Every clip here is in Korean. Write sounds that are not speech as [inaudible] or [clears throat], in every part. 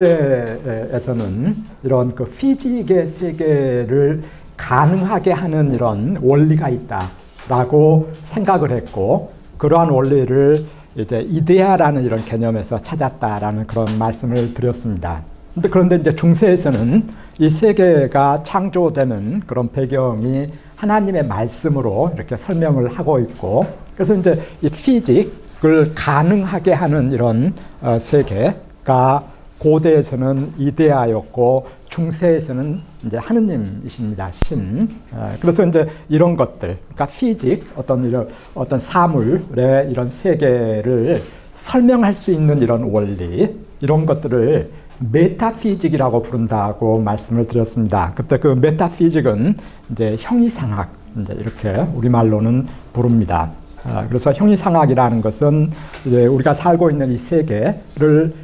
에서는 이런 그 피직의 세계를 가능하게 하는 이런 원리가 있다라고 생각을 했고 그러한 원리를 이제 이데아라는 이런 개념에서 찾았다라는 그런 말씀을 드렸습니다. 근데 그런데 이제 중세에서는 이 세계가 창조되는 그런 배경이 하나님의 말씀으로 이렇게 설명을 하고 있고 그래서 이제 이 피직을 가능하게 하는 이런 어, 세계가 고대에서는 이데아였고 중세에서는 이제 하느님이십니다. 신. 어, 그래서 이제 이런 것들, 그러니까 피직, 어떤 이런 어떤 사물의 이런 세계를 설명할 수 있는 이런 원리, 이런 것들을 메타피직이라고 부른다고 말씀을 드렸습니다. 그때 그 메타피직은 이제 형이상학, 이제 이렇게 우리말로는 부릅니다. 어, 그래서 형이상학이라는 것은 이제 우리가 살고 있는 이 세계를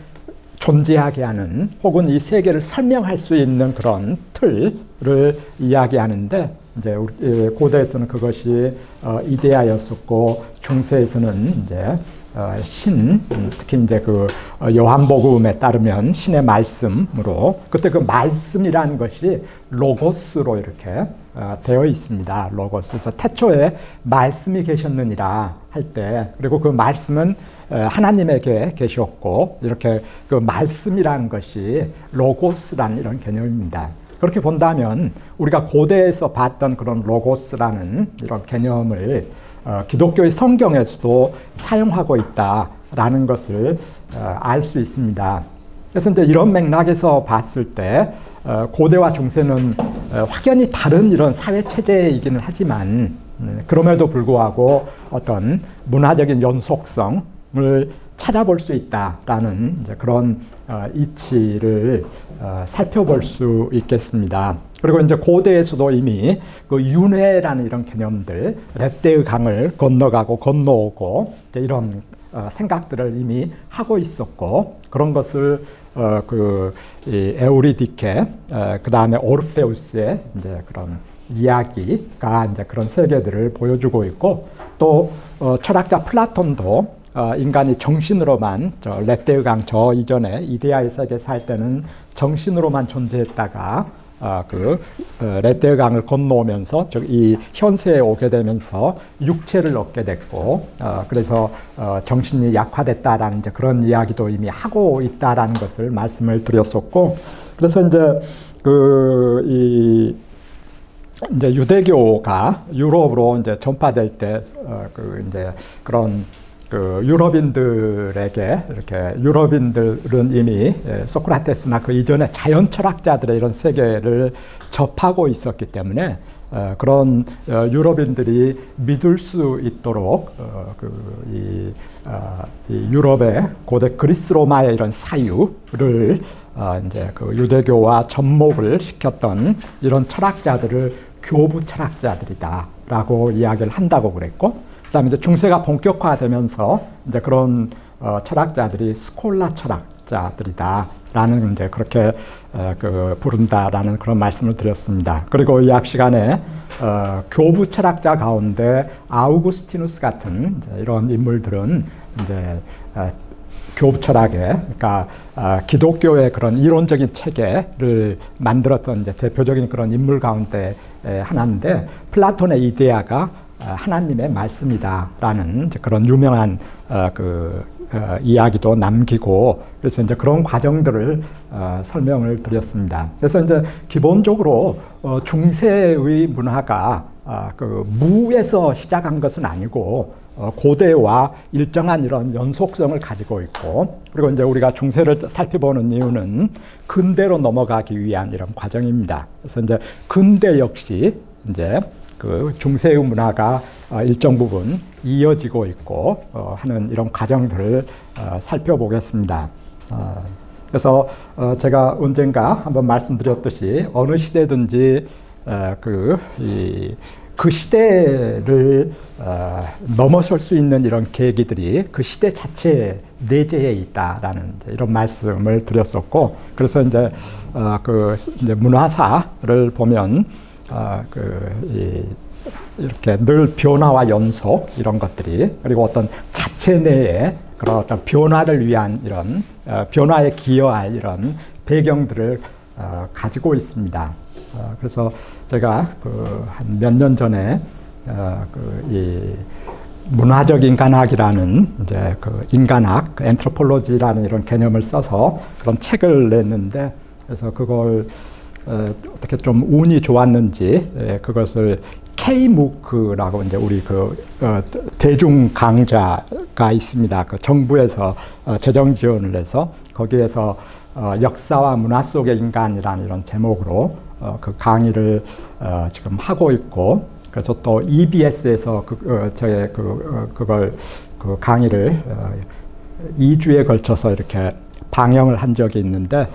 존재하게 하는 혹은 이 세계를 설명할 수 있는 그런 틀을 이야기하는데 이제 고대에서는 그것이 어, 이데아였었고 중세에서는 이제 어, 신 특히 이제 그 어, 요한복음에 따르면 신의 말씀으로 그때 그 말씀이라는 것이 로고스로 이렇게 되어 있습니다. 로고스. 그래서 태초에 말씀이 계셨느니라 할 때 그리고 그 말씀은 하나님에게 계셨고 이렇게 그 말씀이라는 것이 로고스라는 이런 개념입니다. 그렇게 본다면 우리가 고대에서 봤던 그런 로고스라는 이런 개념을 어, 기독교의 성경에서도 사용하고 있다라는 것을 어, 알수 있습니다. 그래서 이제 이런 맥락에서 봤을 때 어, 고대와 중세는 어, 확연히 다른 이런 사회 체제이기는 하지만 음, 그럼에도 불구하고 어떤 문화적인 연속성 을 찾아볼 수 있다라는 그런 어, 이치를 살펴볼 수 있겠습니다. 그리고 이제 고대에서도 이미 그 윤회라는 이런 개념들, 레떼의 강을 건너가고 건너오고 이런 생각들을 이미 하고 있었고 그런 것을 어, 그 에우리디케, 어, 그 다음에 오르페우스의 이제 그런 이야기가 이제 그런 세계들을 보여주고 있고 또 어, 철학자 플라톤도 어, 인간이 정신으로만 저 레테우강 저 이전에 이데아의 세계 살 때는 정신으로만 존재했다가 아, 그 어, 레테르 강을 건너오면서 이 현세에 오게 되면서 육체를 얻게 됐고 어, 그래서 어, 정신이 약화됐다라는 이제 그런 이야기도 이미 하고 있다라는 것을 말씀을 드렸었고 그래서 이제 그이 이제 유대교가 유럽으로 이제 전파될 때그 어, 이제 그런 그 유럽인들에게 이렇게 유럽인들은 이미 예, 소크라테스나 그 이전에 자연 철학자들의 이런 세계를 접하고 있었기 때문에 어, 그런 어, 유럽인들이 믿을 수 있도록 어, 그 이, 유럽의 고대 그리스 로마의 이런 사유를 이제 그 유대교와 접목을 시켰던 이런 철학자들을 교부 철학자들이다라고 이야기를 한다고 그랬고 그 다음에 이제 중세가 본격화되면서 이제 그런 어, 철학자들이 스콜라 철학자들이다라는 이제 그렇게 어, 그 부른다라는 그런 말씀을 드렸습니다. 그리고 이 앞 시간에 어, 교부 철학자 가운데 아우구스티누스 같은 이런 인물들은 이제 어, 교부 철학에 그러니까 어, 기독교의 그런 이론적인 체계를 만들었던 이제 대표적인 그런 인물 가운데 하나인데 플라톤의 이데아가 어, 하나님의 말씀이다라는 그런 유명한 어, 그 어, 이야기도 남기고 그래서 이제 그런 과정들을 설명을 드렸습니다. 그래서 이제 기본적으로 중세의 문화가 그 무에서 시작한 것은 아니고 고대와 일정한 이런 연속성을 가지고 있고 그리고 이제 우리가 중세를 살펴보는 이유는 근대로 넘어가기 위한 이런 과정입니다. 그래서 이제 근대 역시 이제 그 중세의 문화가 어, 일정 부분 이어지고 있고 어, 하는 이런 과정들을 어, 살펴보겠습니다. 그래서 제가 언젠가 한번 말씀드렸듯이 어느 시대든지 그, 그 시대를 넘어설 수 있는 이런 계기들이 그 시대 자체에 내재해 있다라는 이런 말씀을 드렸었고 그래서 이제 그 문화사를 보면 아, 그, 이, 이렇게 늘 변화와 연속 이런 것들이 그리고 어떤 자체 내에 그런 어떤 변화를 위한 이런 어, 변화에 기여할 이런 배경들을 어, 가지고 있습니다. 어, 그래서 제가 그 한 몇 년 전에 어, 그이 문화적 인간학이라는 이제 그 인간학, 그 엔트로폴로지라는 이런 개념을 써서 그런 책을 냈는데 그래서 그걸 어, 어떻게 좀 운이 좋았는지 예, 그것을 K무크라고 이제 우리 그 어, 대중 강좌가 있습니다. 그 정부에서 어, 재정 지원을 해서 거기에서 어, 역사와 문화 속의 인간이라는 이런 제목으로 어, 그 강의를 어, 지금 하고 있고 그래서 또 EBS에서 그, 어, 저의 그, 어, 그걸 그 강의를 어, 2주에 걸쳐서 이렇게 방영을 한 적이 있는데 어,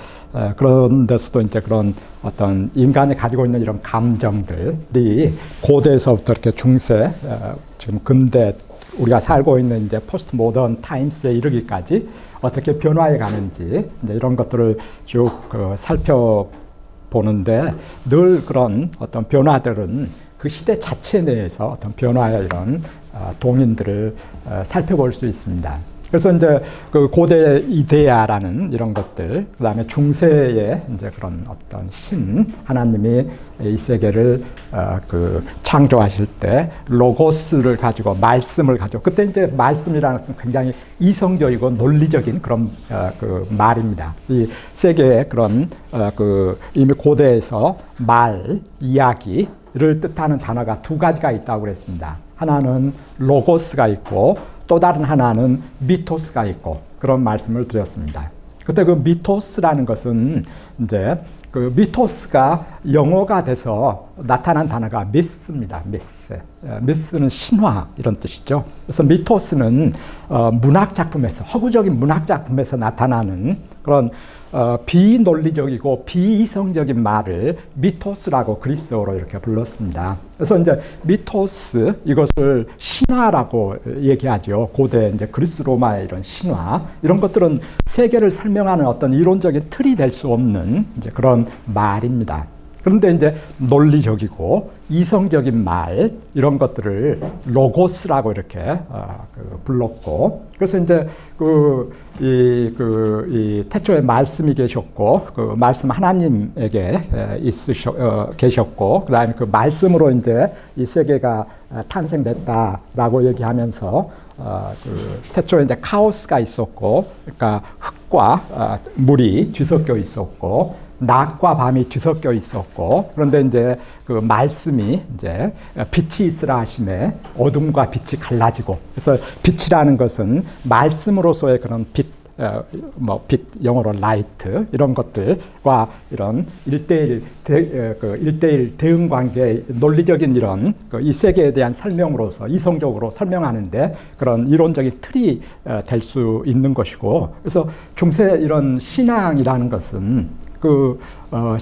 그런 데서도 이제 그런 어떤 인간이 가지고 있는 이런 감정들이 고대에서부터 이렇게 중세 어, 지금 근대 우리가 살고 있는 이제 포스트 모던 타임스에 이르기까지 어떻게 변화해 가는지 이런 것들을 쭉 그 살펴보는데 늘 그런 어떤 변화들은 그 시대 자체 내에서 어떤 변화의 이런 어, 동인들을 어, 살펴볼 수 있습니다. 그래서 이제 그 고대 이데아라는 이런 것들, 그 다음에 중세의 이제 그런 어떤 신, 하나님이 이 세계를 어, 그 창조하실 때 로고스를 가지고 말씀을 가지고 그때 이제 말씀이라는 것은 굉장히 이성적이고 논리적인 그런 어, 그 말입니다. 이 세계의 그런 어, 그 이미 고대에서 말, 이야기를 뜻하는 단어가 두 가지가 있다고 그랬습니다. 하나는 로고스가 있고 또 다른 하나는 미토스가 있고 그런 말씀을 드렸습니다. 그때 그 미토스라는 것은 이제 그 미토스가 영어가 돼서 나타난 단어가 미스입니다. 미스. 미스는 신화 이런 뜻이죠. 그래서 미토스는 어, 문학 작품에서 허구적인 문학 작품에서 나타나는 그런 어, 비논리적이고 비이성적인 말을 미토스라고 그리스어로 이렇게 불렀습니다. 그래서 이제 미토스 이것을 신화라고 얘기하죠. 고대 이제 그리스 로마의 이런 신화 이런 것들은 세계를 설명하는 어떤 이론적인 틀이 될 수 없는 이제 그런 말입니다. 그런데 이제 논리적이고 이성적인 말 이런 것들을 로고스라고 이렇게 어, 그 불렀고 그래서 이제 그이그 그, 이 태초에 말씀이 계셨고 그 말씀 하나님에게 있으셔 어, 계셨고 그다음에 그 말씀으로 이제 이 세계가 탄생됐다라고 얘기하면서 어, 그 태초에 이제 카오스가 있었고 그러니까 흙과 어, 물이 뒤섞여 있었고 낮과 밤이 뒤섞여 있었고 그런데 이제 그 말씀이 이제 빛이 있으라 하심에 어둠과 빛이 갈라지고 그래서 빛이라는 것은 말씀으로서의 그런 빛 어, 뭐빛 영어로 light 이런 것들과 이런 일대일 대, 어, 그 일대일 대응 관계 논리적인 이런 그 이 세계에 대한 설명으로서 이성적으로 설명하는데 그런 이론적인 틀이 어, 될수 있는 것이고 그래서 중세 이런 신앙이라는 것은 그 어,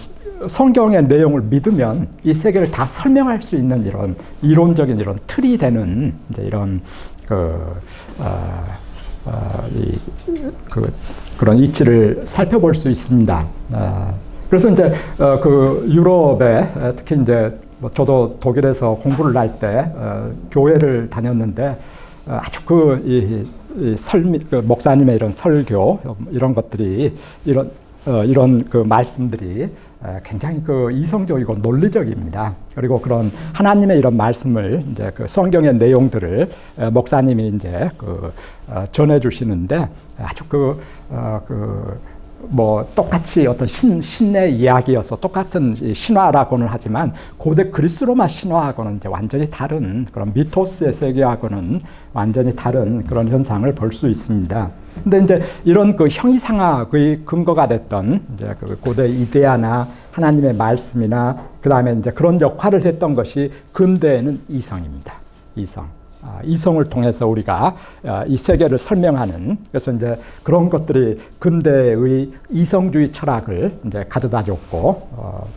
성경의 내용을 믿으면 이 세계를 다 설명할 수 있는 이런 이론적인 이런 틀이 되는 이제 이런 그, 어, 어, 이, 그 그런 이치를 살펴볼 수 있습니다. 어, 그래서 이제 어, 그 유럽에 특히 이제 뭐 저도 독일에서 공부를 할때 어, 교회를 다녔는데 아주 그 이, 설미, 그 목사님의 이런 설교 이런 것들이 이런 어, 이런 그 말씀들이 굉장히 그 이성적이고 논리적입니다. 그리고 그런 하나님의 이런 말씀을 이제 그 성경의 내용들을 목사님이 이제 그 어, 전해 주시는데 아주 그, 어, 그, 뭐 똑같이 어떤 신, 신의 이야기여서 똑같은 신화라고는 하지만 고대 그리스 로마 신화하고는 이제 완전히 다른 그런 미토스의 세계하고는 완전히 다른 그런 현상을 볼 수 있습니다. 근데 이제 이런 그 형이상학의 근거가 됐던 이제 그 고대 이데아나 하나님의 말씀이나 그 다음에 이제 그런 역할을 했던 것이 근대에는 이성입니다. 이성. 아, 이성을 통해서 우리가 아, 이 세계를 설명하는 그래서 이제 그런 것들이 근대의 이성주의 철학을 이제 가져다 줬고 어,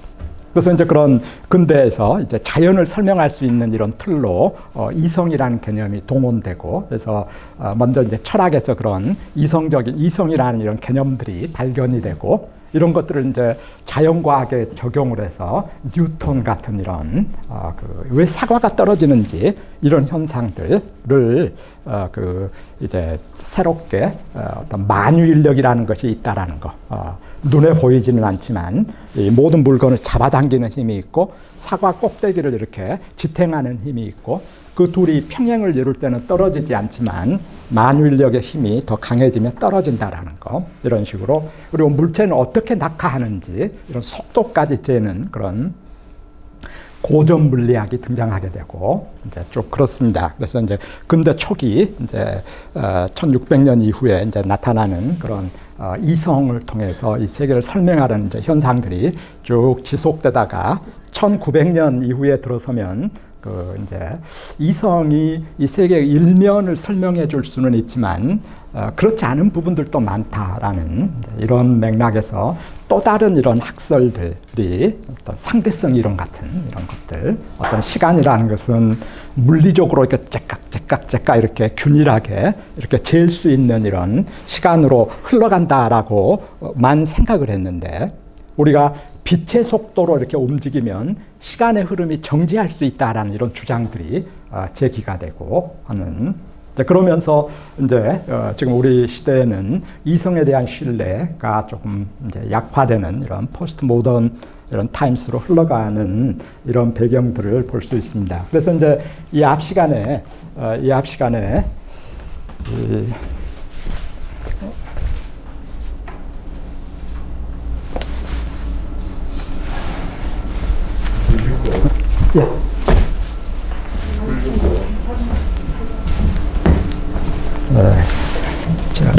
그래서 이제 그런 근대에서 이제 자연을 설명할 수 있는 이런 틀로 어, 이성이라는 개념이 동원되고 그래서 어, 먼저 이제 철학에서 그런 이성적인 이성이라는 이런 개념들이 발견이 되고 이런 것들을 이제 자연과학에 적용을 해서 뉴턴 같은 이런 어, 그왜 사과가 떨어지는지 이런 현상들을 어, 그 이제 새롭게 어, 떤 만유인력이라는 것이 있다라는 거. 어, 눈에 보이지는 않지만 모든 물건을 잡아당기는 힘이 있고 사과 꼭대기를 이렇게 지탱하는 힘이 있고 그 둘이 평행을 이룰 때는 떨어지지 않지만 만유인력의 힘이 더 강해지면 떨어진다라는 거 이런 식으로 그리고 물체는 어떻게 낙하하는지 이런 속도까지 재는 그런 고전 물리학이 등장하게 되고 이제 쭉 그렇습니다. 그래서 이제 근대 초기 이제 어, 1600년 이후에 이제 나타나는 그런 어, 이성을 통해서 이 세계를 설명하는 현상들이 쭉 지속되다가 1900년 이후에 들어서면 그 이제 이성이 이 세계의 일면을 설명해 줄 수는 있지만 어, 그렇지 않은 부분들도 많다라는 이런 맥락에서 또 다른 이런 학설들이 어떤 상대성 이론 같은 이런 것들 어떤 시간이라는 것은 물리적으로 이렇게 째깍 째깍 째깍 이렇게 균일하게 이렇게 잴수 있는 이런 시간으로 흘러간다라고만 생각을 했는데 우리가 빛의 속도로 이렇게 움직이면 시간의 흐름이 정지할 수 있다라는 이런 주장들이 어, 제기가 되고 하는 그러면서 이제 어, 지금 우리 시대에는 이성에 대한 신뢰가 조금 이제 약화되는 이런 post modern 이런 times로 흘러가는 이런 배경들을 볼 수 있습니다. 그래서 이제 이 앞 시간에 어, 이앞 시간에 예. 네. 자.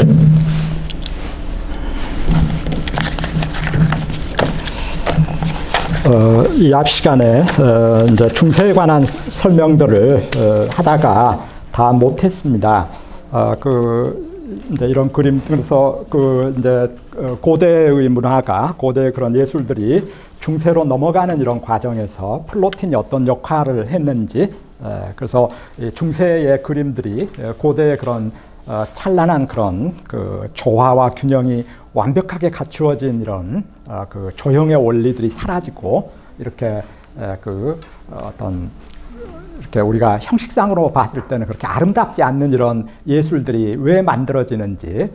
어, 이 앞 시간에 어, 이제 중세에 관한 설명들을 어, 하다가 다 못했습니다. 어, 그 이제 이런 그림 그래서 그 이제 어, 고대의 문화가 고대의 그런 예술들이 중세로 넘어가는 이런 과정에서 플로틴이 어떤 역할을 했는지 그래서 중세의 그림들이 고대의 그런 어, 찬란한 그런 그 조화와 균형이 완벽하게 갖추어진 이런 어, 그 조형의 원리들이 사라지고 이렇게 그 어떤 이렇게 우리가 형식상으로 봤을 때는 그렇게 아름답지 않는 이런 예술들이 왜 만들어지는지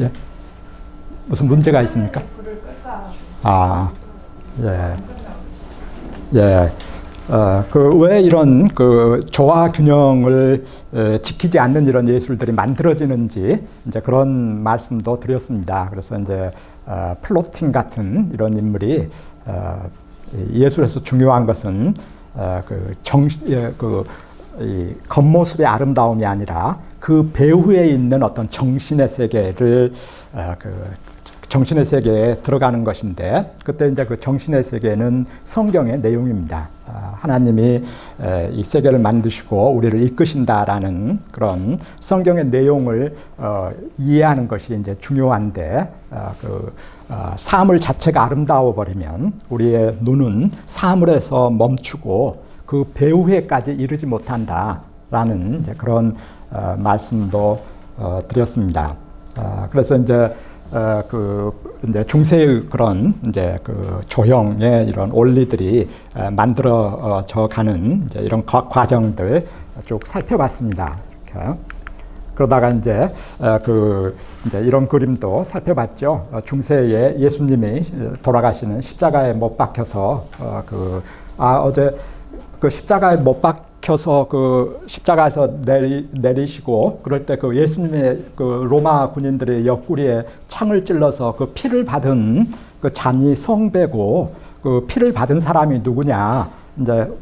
예. 무슨 문제가 있습니까? 아, 예. 예. 어, 그왜 이런 그 조화 균형을 에, 지키지 않는 이런 예술들이 만들어지는지 이제 그런 말씀도 드렸습니다. 그래서 이제 어, 플로팅 같은 이런 인물이 어, 예술에서 중요한 것은 어, 그 정, 예, 그 겉모습의 아름다움이 아니라 그 배후에 있는 어떤 정신의 세계를 어, 그 정신의 세계에 들어가는 것인데 그때 이제 그 정신의 세계는 성경의 내용입니다. 아, 하나님이 이 세계를 만드시고 우리를 이끄신다라는 그런 성경의 내용을 어, 이해하는 것이 이제 중요한데 아, 그 어, 사물 자체가 아름다워 버리면 우리의 눈은 사물에서 멈추고 그 배후에까지 이르지 못한다라는 그런 어, 말씀도 드렸습니다. 아, 그래서 이제 어, 그 이제 중세의 그런 이제 그 조형의 이런 원리들이 어, 만들어져 가는 이런 과정들 쭉 살펴봤습니다. 이렇게. 그러다가 이제 어, 그 이제 이런 그림도 살펴봤죠. 어, 중세에 예수님이 돌아가시는 십자가에 못 박혀서 어, 그아 어제 그 십자가에 못 박. 박혀서 그 십자가에서 내리, 내리시고 그럴 때 그 예수님의 그 로마 군인들의 옆구리에 창을 찔러서 그 피를 받은 그 잔이 성배고 그 피를 받은 사람이 누구냐 이제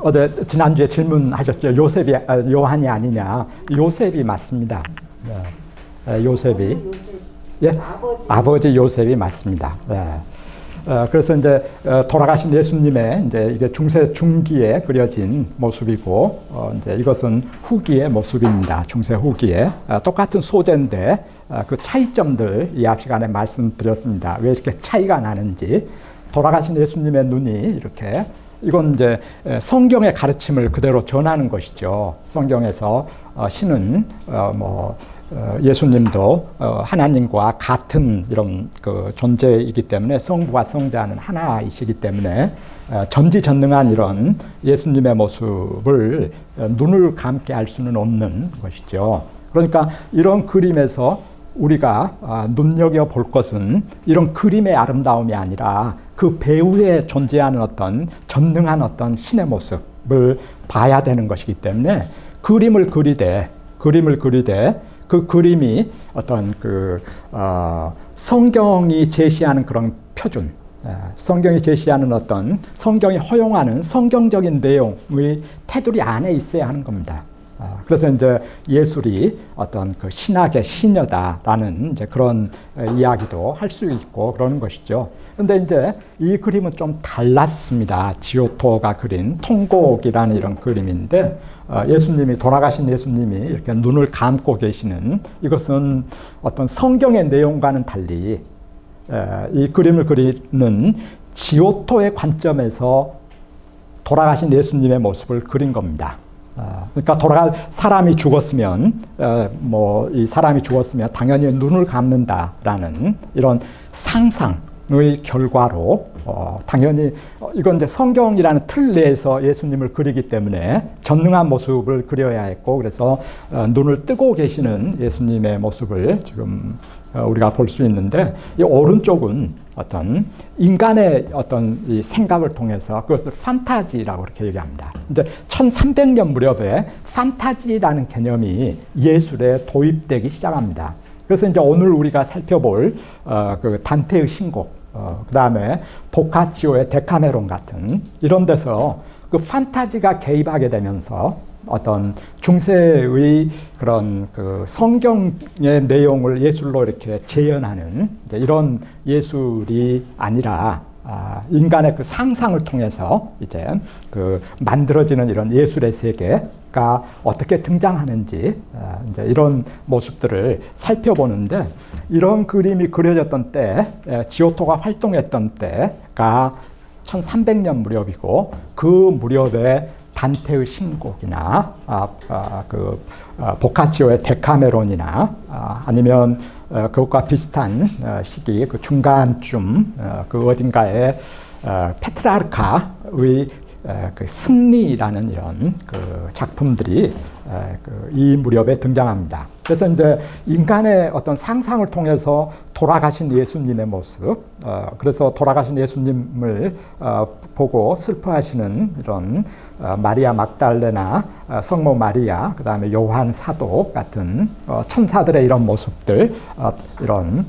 어제 지난주에 질문하셨죠 요셉이 아, 요한이 아니냐 요셉이 맞습니다. 네. 요셉이 예 아버지 요셉이 맞습니다. 네. 어, 그래서 이제 어, 돌아가신 예수님의 이제 이게 중세 중기에 그려진 모습이고 어, 이제 이것은 후기의 모습입니다. 중세 후기에 똑같은 소재인데 그 차이점들 이 앞 시간에 말씀드렸습니다. 왜 이렇게 차이가 나는지 돌아가신 예수님의 눈이 이렇게 이건 이제 성경의 가르침을 그대로 전하는 것이죠. 성경에서 신은 뭐 어, 예수님도 어, 하나님과 같은 이런 그 존재이기 때문에 성부와 성자는 하나이시기 때문에 어, 전지전능한 이런 예수님의 모습을 눈을 감게 할 수는 없는 것이죠. 그러니까 이런 그림에서 우리가 아, 눈여겨 볼 것은 이런 그림의 아름다움이 아니라 그 배우에 존재하는 어떤 전능한 어떤 신의 모습을 봐야 되는 것이기 때문에 그림을 그리되 그림을 그리되 그 그림이 어떤 그 어, 성경이 제시하는 그런 표준, 아, 성경이 제시하는 어떤 성경이 허용하는 성경적인 내용의 테두리 안에 있어야 하는 겁니다. 아, 그래서 이제 예술이 어떤 그 신학의 신여다라는 이제 그런 이야기도 할 수 있고 그러는 것이죠. 근데 이제 이 그림은 좀 달랐습니다. 지오토가 그린 통곡이라는 이런 그림인데 어, 예수님이 돌아가신 예수님이 이렇게 눈을 감고 계시는 이것은 어떤 성경의 내용과는 달리 이 그림을 그리는 지오토의 관점에서 돌아가신 예수님의 모습을 그린 겁니다. 어, 그러니까 돌아가 사람이 죽었으면 어, 뭐이 사람이 죽었으면 당연히 눈을 감는다라는 이런 상상 의 결과로 어, 당연히 이건 이제 성경이라는 틀 내에서 예수님을 그리기 때문에 전능한 모습을 그려야 했고 그래서 눈을 뜨고 계시는 예수님의 모습을 지금 우리가 볼 수 있는데 이 오른쪽은 어떤 인간의 어떤 생각을 통해서 그것을 판타지라고 그렇게 얘기합니다. 이제 1300년 무렵에 판타지라는 개념이 예술에 도입되기 시작합니다. 그래서 이제 오늘 우리가 살펴볼 어, 그 단테의 신곡, 어, 그 다음에 보카치오의 데카메론 같은 이런 데서 그 판타지가 개입하게 되면서 어떤 중세의 그런 그 성경의 내용을 예술로 이렇게 재현하는 이런 예술이 아니라 아, 인간의 그 상상을 통해서 이제 그 만들어지는 이런 예술의 세계가 어떻게 등장하는지 아, 이제 이런 모습들을 살펴보는데 이런 그림이 그려졌던 때 지오토가 활동했던 때가 1300년 무렵이고 그 무렵에 단테의 신곡이나 아, 아, 그 아, 보카치오의 데카메론이나 아, 아니면 어, 그것과 비슷한 어, 시기 그 중간쯤 어, 그 어딘가에 어, 페트라르카의 그 승리라는 이런 그 작품들이 그 이 무렵에 등장합니다. 그래서 이제 인간의 어떤 상상을 통해서 돌아가신 예수님의 모습, 어, 그래서 돌아가신 예수님을 어, 보고 슬퍼하시는 이런 어, 마리아 막달레나 어, 성모 마리아, 그 다음에 요한 사도 같은 어, 천사들의 이런 모습들, 어, 이런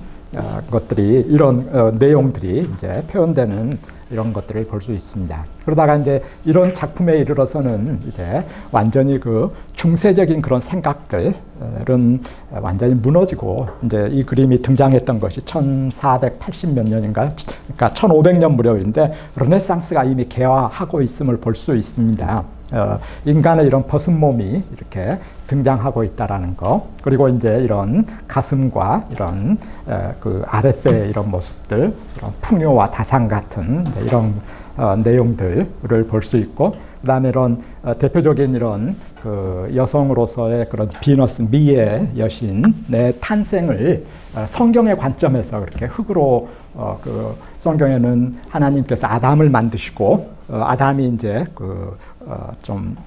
것들이 이런 내용들이 이제 표현되는 이런 것들을 볼 수 있습니다. 그러다가 이제 이런 작품에 이르러서는 이제 완전히 그 중세적인 그런 생각들은 완전히 무너지고 이제 이 그림이 등장했던 것이 1480몇 년인가 그러니까 1500년 무렵인데 르네상스가 이미 개화하고 있음을 볼 수 있습니다. 어, 인간의 이런 벗은 몸이 이렇게 등장하고 있다라는 거. 그리고 이제 이런 가슴과 이런 에, 그 아랫배 이런 모습들 이런 풍요와 다상 같은 이런 어, 내용들을 볼 수 있고 그다음에 이런 어, 대표적인 이런 그 여성으로서의 그런 비너스 미의 여신의 탄생을 어, 성경의 관점에서 그렇게 흙으로 어, 그 성경에는 하나님께서 아담을 만드시고 어, 아담이 이제 그 좀 어,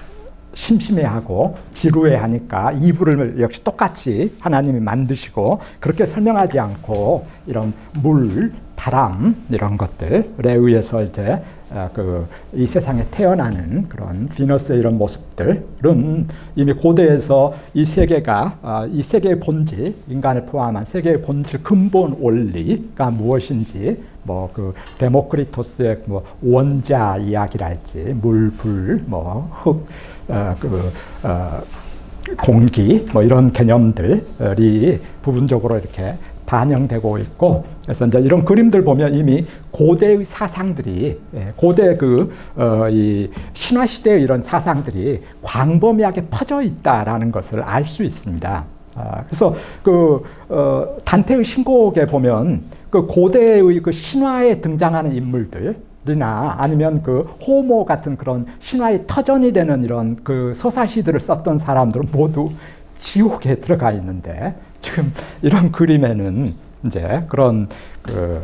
심심해하고 지루해하니까 이불을 역시 똑같이 하나님이 만드시고 그렇게 설명하지 않고 이런 물, 바람 이런 것들에 의해서 이제 어, 그이 세상에 태어나는 그런 비너스의 이런 모습들은 이미 고대에서 이 세계가 어, 이 세계의 본질 인간을 포함한 세계의 본질 근본 원리가 무엇인지 뭐 그 데모크리토스의 뭐 원자 이야기랄지 물, 불, 뭐 흙, 어, 그 어, 공기 뭐 이런 개념들이 부분적으로 이렇게 반영되고 있고 그래서 이제 이런 그림들 보면 이미 고대의 사상들이 예, 고대 그이 어, 신화 시대의 이런 사상들이 광범위하게 퍼져 있다라는 것을 알 수 있습니다. 아, 그래서 그 어, 단테의 신곡에 보면 그 고대의 그 신화에 등장하는 인물들 이나 아니면 그 호모 같은 그런 신화의 터전이 되는 이런 그 서사시들을 썼던 사람들은 모두 지옥에 들어가 있는데 지금 이런 그림에는 이제 그런 그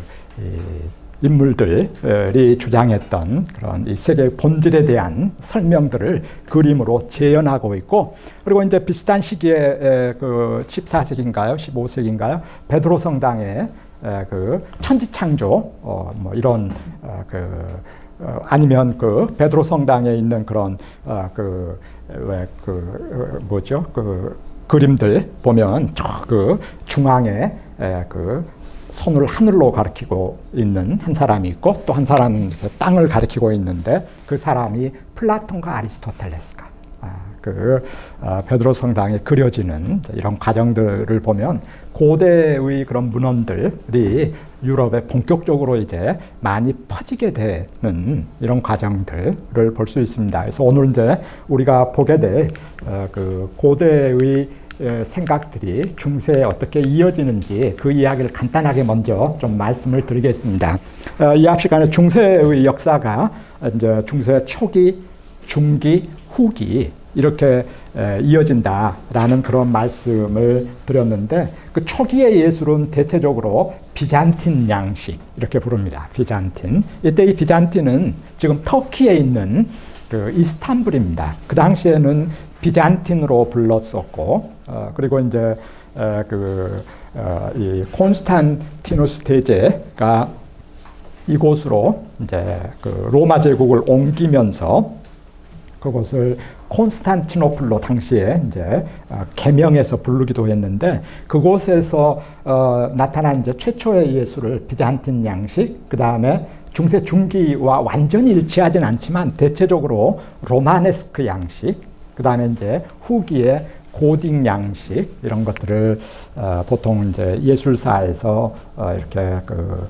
인물들이 주장했던 그런 이 세계의 본질에 대한 설명들을 그림으로 재현하고 있고 그리고 이제 비슷한 시기에 그 14세기인가요? 15세기인가요? 베드로 성당에 그 천지창조 어 뭐 이런 어그 어 아니면 그 베드로 성당에 있는 그런 어그왜그 그 뭐죠? 그 그림들 보면 그 중앙에 그 손을 하늘로 가리키고 있는 한 사람이 있고 또 한 사람은 땅을 가리키고 있는데 그 사람이 플라톤과 아리스토텔레스가 아, 그 어, 베드로 성당에 그려지는 이런 과정들을 보면 고대의 그런 문헌들이 유럽에 본격적으로 이제 많이 퍼지게 되는 이런 과정들을 볼 수 있습니다. 그래서 오늘 이제 우리가 보게 될그 어, 고대의 생각들이 중세에 어떻게 이어지는지 그 이야기를 간단하게 먼저 좀 말씀을 드리겠습니다. 어, 이합 시간에 중세의 역사가 이제 중세 초기, 중기, 후기 이렇게 이어진다라는 그런 말씀을 드렸는데 그 초기의 예술은 대체적으로 비잔틴 양식 이렇게 부릅니다. 비잔틴. 이때 이 비잔틴은 지금 터키에 있는 그 이스탄불입니다. 그 당시에는 비잔틴으로 불렀었고 어, 그리고 이제 어, 그, 어, 이 콘스탄티누스 대제가 이곳으로 이제 그 로마 제국을 옮기면서 그것을 콘스탄티노플로 당시에 이제 어, 개명해서 부르기도 했는데 그곳에서 어, 나타난 이제 최초의 예술을 비잔틴 양식 그 다음에 중세 중기와 완전히 일치하진 않지만 대체적으로 로마네스크 양식 그 다음에 이제 후기에 고딩 양식 이런 것들을 어, 보통 이제 예술사에서 어, 이렇게 그 어,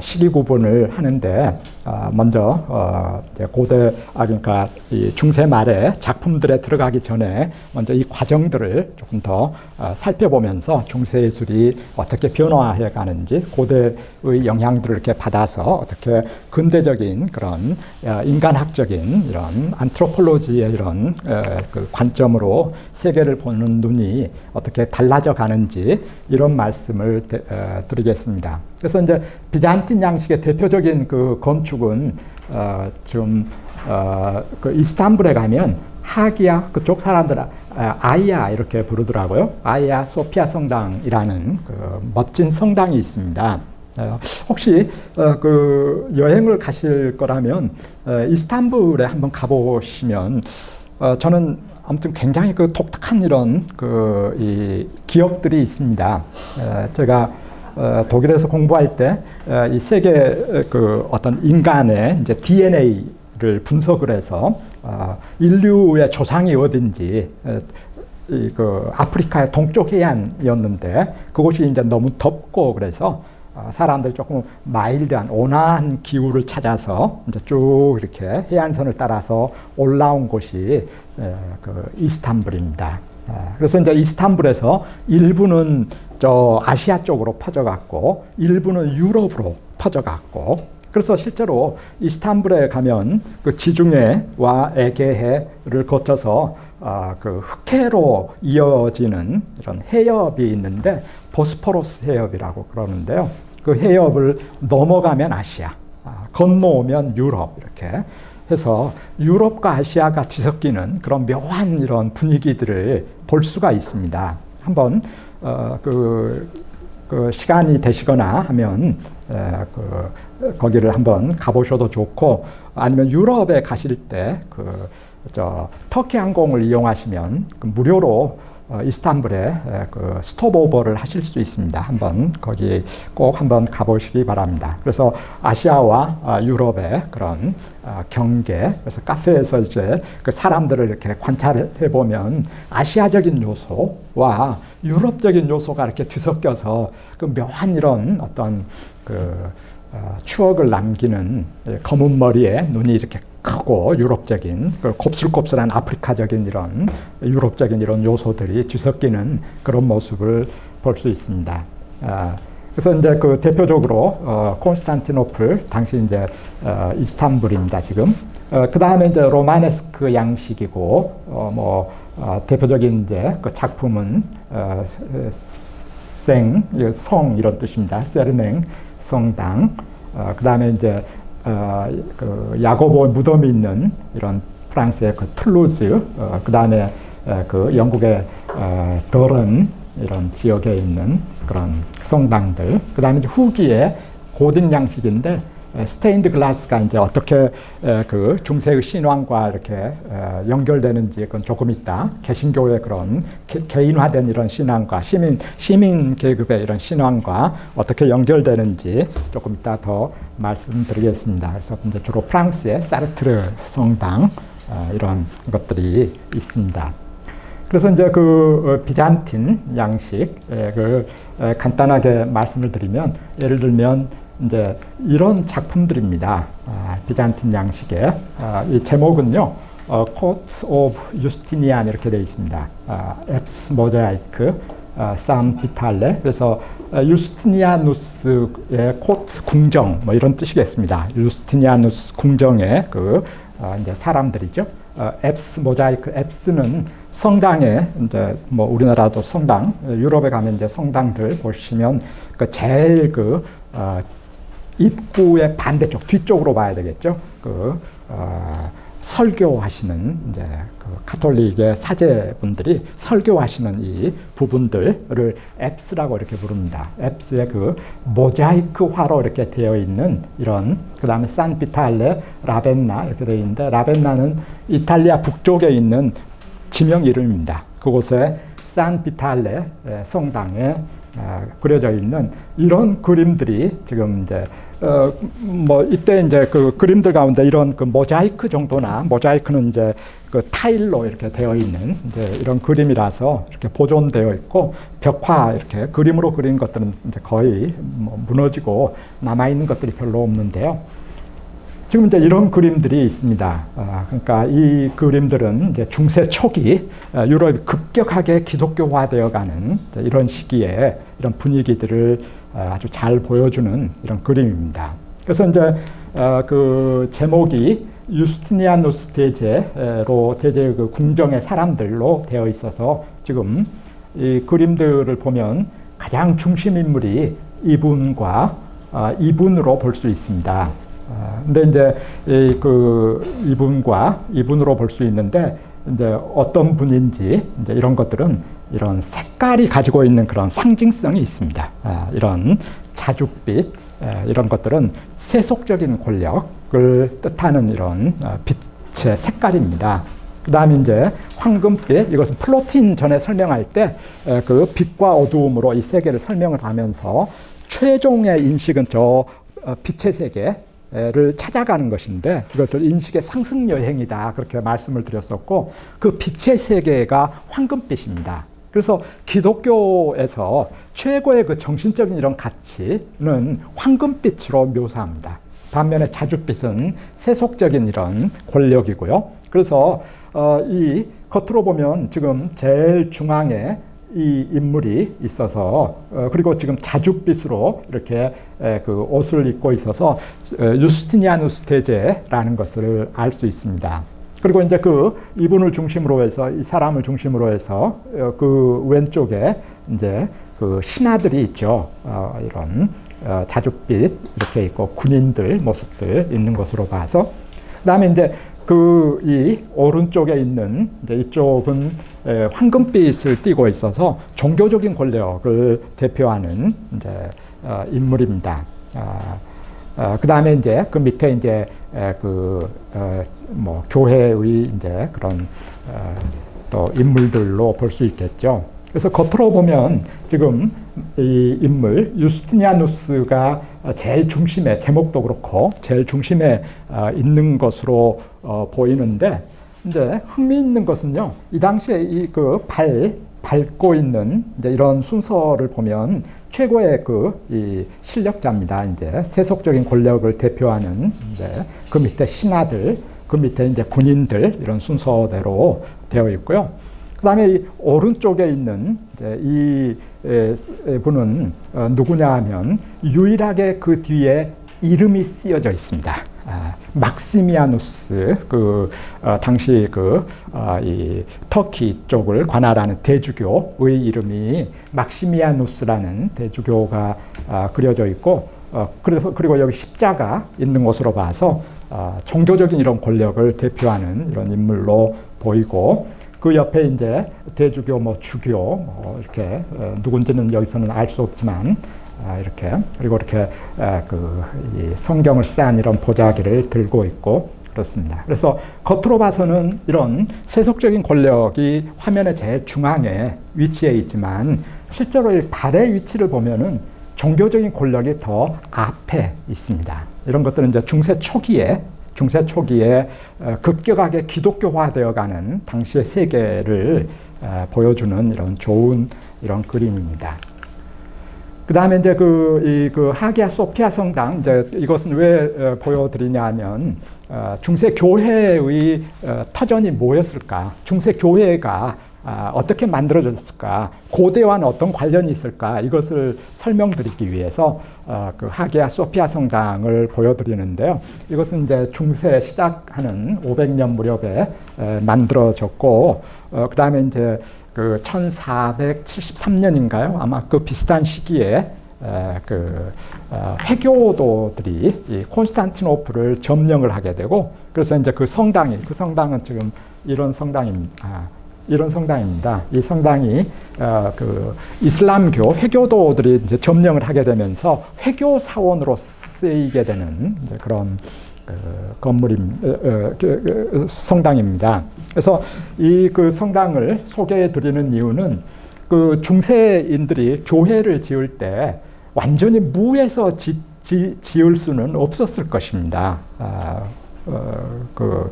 시기 구분을 하는데 어, 먼저 어, 고대 아 그러니까 이 중세 말의 작품들에 들어가기 전에 먼저 이 과정들을 조금 더 살펴보면서 중세 예술이 어떻게 변화해 가는지 고대의 영향들을 이렇게 받아서 어떻게 근대적인 그런 인간학적인 이런 안트로폴로지의 이런 그 관점으로 세계를 보는 눈이 어떻게 달라져 가는지 이런 말씀을 드리겠습니다. 그래서 이제 비잔틴 양식의 대표적인 그 건축은 어, 좀 어, 그 이스탄불에 가면 하기야 그쪽 사람들 아, 이야 이렇게 부르더라고요. 아이야 소피아 성당이라는 그 멋진 성당이 있습니다. 어, 혹시 어, 그 여행을 가실 거라면 어, 이스탄불에 한번 가보시면 어, 저는 아무튼 굉장히 그 독특한 이런 그 기억들이 있습니다. 제가 어, 독일에서 공부할 때이 어, 세계 그 어떤 인간의 이제 DNA를 분석을 해서 어, 인류의 조상이 어딘지 그 아프리카의 동쪽 해안이었는데 그곳이 이제 너무 덥고 그래서 사람들이 조금 마일드한 온화한 기후를 찾아서 이제 쭉 이렇게 해안선을 따라서 올라온 곳이 그 이스탄불입니다. 그래서 이제 이스탄불에서 일부는 저 아시아 쪽으로 퍼져갔고 일부는 유럽으로 퍼져갔고 그래서 실제로 이스탄불에 가면 그 지중해와 에게해를 거쳐서 어, 그 흑해로 이어지는 이런 해협이 있는데 보스포러스 해협이라고 그러는데요. 그 해협을 넘어가면 아시아, 아, 건너오면 유럽 이렇게 해서 유럽과 아시아가 뒤섞이는 그런 묘한 이런 분위기들을 볼 수가 있습니다. 한번 어, 그, 그 시간이 되시거나 하면 에, 그 거기를 한번 가보셔도 좋고 아니면 유럽에 가실 때그 터키 항공을 이용하시면 그 무료로 어, 이스탄불에 그 스톱오버를 하실 수 있습니다. 한번 거기 꼭 한번 가보시기 바랍니다. 그래서 아시아와 아, 유럽의 그런 아, 경계, 그래서 카페에서 이제 그 사람들을 이렇게 관찰해 보면 아시아적인 요소와 유럽적인 요소가 이렇게 뒤섞여서 그 묘한 이런 어떤 그 어, 추억을 남기는 검은 머리에 눈이 이렇게 크고 유럽적인 그 곱슬곱슬한 아프리카적인 이런 유럽적인 이런 요소들이 뒤섞이는 그런 모습을 볼 수 있습니다. 아, 그래서 이제 그 대표적으로 어, 콘스탄티노플 당시 이제 어, 이스탄불입니다 지금. 어, 그 다음에 이제 로마네스크 양식이고 어, 뭐 어, 대표적인 이제 그 작품은 어, 생, 성 이런 뜻입니다. 세르맹 성당. 어, 그 다음에 이제 어, 그 야고보 무덤이 있는 이런 프랑스의 그 툴루즈, 어, 그 다음에 그 영국의 어, 더럼 이런 지역에 있는 그런 성당들, 그 다음에 후기에 고딕 양식인데 스테인드 글라스가 이제 어떻게 그 중세의 신앙과 이렇게 연결되는지 그건 조금 있다. 개신교의 그런 개인화된 이런 신앙과 시민 시민 계급의 이런 신앙과 어떻게 연결되는지 조금 이따 더 말씀드리겠습니다. 그래서 이제 주로 프랑스의 샤르트르 성당 어, 이런 것들이 있습니다. 그래서 이제 그 어, 비잔틴 양식 그 간단하게 말씀을 드리면 예를 들면 이제 이런 작품들입니다. 아, 비잔틴 양식의 아, 이 제목은요. 어, Court of Justinian 이렇게 되어 있습니다. 아, apse mosaic 아, 산 비탈레 그래서 아, 유스티니아누스의 코트 궁정 뭐 이런 뜻이겠습니다. 유스티니아누스 궁정의 그 아, 이제 사람들이죠. 어, 앱스 모자이크 앱스는 성당에 이제 뭐 우리나라도 성당 유럽에 가면 이제 성당들 보시면 그 제일 그 어, 입구의 반대쪽 뒤쪽으로 봐야 되겠죠. 그 어, 설교하시는 이제 그 카톨릭의 사제분들이 설교하시는 이 부분들을 앱스라고 이렇게 부릅니다. 앱스의 그 모자이크화로 이렇게 되어 있는 이런 그 다음에 산비탈레 라벤나 이렇게 되어 있는데 라벤나는 이탈리아 북쪽에 있는 지명 이름입니다. 그곳에 산비탈레 성당에 아, 그려져 있는 이런 그림들이 지금 이제 어, 뭐 이때 이제 그 그림들 가운데 이런 그 모자이크 정도나 모자이크는 이제 그 타일로 이렇게 되어 있는 이제 이런 그림이라서 이렇게 보존되어 있고 벽화 이렇게 그림으로 그린 것들은 이제 거의 뭐 무너지고 남아 있는 것들이 별로 없는데요. 지금 이제 이런 그림들이 있습니다. 아, 그러니까 이 그림들은 이제 중세 초기 아, 유럽이 급격하게 기독교화되어가는 이런 시기에 이런 분위기들을 아, 아주 잘 보여주는 이런 그림입니다. 그래서 이제 어, 그 제목이 유스티니아누스 대제로 대제 그 궁정의 사람들로 되어 있어서 지금 이 그림들을 보면 가장 중심 인물이 이분과 어, 이분으로 볼 수 있습니다. 어, 근데 이제 이, 그 이분과 이분으로 볼 수 있는데 이제 어떤 분인지 이제 이런 것들은 이런 색깔이 가지고 있는 그런 상징성이 있습니다. 아, 이런 자줏빛 아, 이런 것들은 세속적인 권력을 뜻하는 이런 아, 빛의 색깔입니다. 그 다음에 이제 황금빛, 이것은 플로틴 전에 설명할 때 그 빛과 어두움으로 이 세계를 설명을 하면서 최종의 인식은 저 어, 빛의 세계를 찾아가는 것인데 이것을 인식의 상승 여행이다 그렇게 말씀을 드렸었고 그 빛의 세계가 황금빛입니다. 그래서 기독교에서 최고의 그 정신적인 이런 가치는 황금빛으로 묘사합니다. 반면에 자줏빛은 세속적인 이런 권력이고요. 그래서 어, 이 겉으로 보면 지금 제일 중앙에 이 인물이 있어서 어, 그리고 지금 자줏빛으로 이렇게 에, 그 옷을 입고 있어서 유스티니아누스 대제라는 것을 알 수 있습니다. 그리고 이제 그 이분을 중심으로 해서 이 사람을 중심으로 해서 어, 그 왼쪽에 이제 그 신하들이 있죠. 어, 이런 어, 자줏빛 이렇게 있고 군인들 모습들 있는 것으로 봐서 그다음에 이제 그 이 오른쪽에 있는 이제 이쪽은 에, 황금빛을 띠고 있어서 종교적인 권력을 대표하는 이제 어, 인물입니다. 아, 어, 그 다음에 이제 그 밑에 이제 그, 어, 뭐, 교회의 이제 그런, 어, 또 인물들로 볼 수 있겠죠. 그래서 겉으로 보면 지금 이 인물, 유스티니아누스가 제일 중심에, 제목도 그렇고, 제일 중심에 어, 있는 것으로 어, 보이는데, 이제 흥미있는 것은요, 이 당시에 이 그 발, 밟고 있는 이제 이런 순서를 보면 최고의 그 이 실력자입니다. 이제 세속적인 권력을 대표하는 이제 그 밑에 신하들, 그 밑에 이제 군인들 이런 순서대로 되어 있고요. 그 다음에 이 오른쪽에 있는 이 분은 어, 누구냐 하면 유일하게 그 뒤에 이름이 쓰여져 있습니다. 아, 막시미아누스 그 어, 당시 그이 어, 터키 쪽을 관할하는 대주교의 이름이 막시미아누스라는 대주교가 어, 그려져 있고 어, 그래서 그리고 여기 십자가 있는 곳으로 봐서 어, 종교적인 이런 권력을 대표하는 이런 인물로 보이고 그 옆에 이제 대주교, 뭐 주교 뭐 이렇게 어, 누군지는 여기서는 알 수 없지만 아, 이렇게 그리고 이렇게 아, 그 성경을 싼 이런 보자기를 들고 있고 그렇습니다. 그래서 겉으로 봐서는 이런 세속적인 권력이 화면의 제일 중앙에 위치해 있지만 실제로 이 발의 위치를 보면은 종교적인 권력이 더 앞에 있습니다. 이런 것들은 이제 중세 초기에 중세 초기에 어, 급격하게 기독교화되어가는 당시의 세계를 어, 보여주는 이런 좋은 이런 그림입니다. 그 다음에 이제 그, 이, 그 하기야 소피아 성당, 이제 이것은 왜 어, 보여드리냐면, 어, 중세 교회의 어, 터전이 뭐였을까? 중세 교회가 아, 어떻게 만들어졌을까? 고대와는 어떤 관련이 있을까? 이것을 설명드리기 위해서 어, 그 하기야 소피아 성당을 보여드리는데요. 이것은 이제 중세 시작하는 500년 무렵에 에, 만들어졌고, 어, 그 다음에 이제 그 1473년인가요? 아마 그 비슷한 시기에 그 어, 회교도들이 이 콘스탄티노플을 점령을 하게 되고 그래서 이제 그 성당이 그 성당은 지금 이런 성당입니다. 아, 이런 성당입니다. 이 성당이 어, 그 이슬람교 회교도들이 이제 점령을 하게 되면서 회교 사원으로 쓰이게 되는 그런 그 건물임 어, 어, 그, 그, 성당입니다. 그래서 이 그 성당을 소개해 드리는 이유는 그 중세인들이 교회를 지을 때 완전히 무에서 지, 지, 지을 수는 없었을 것입니다. 아, 어, 그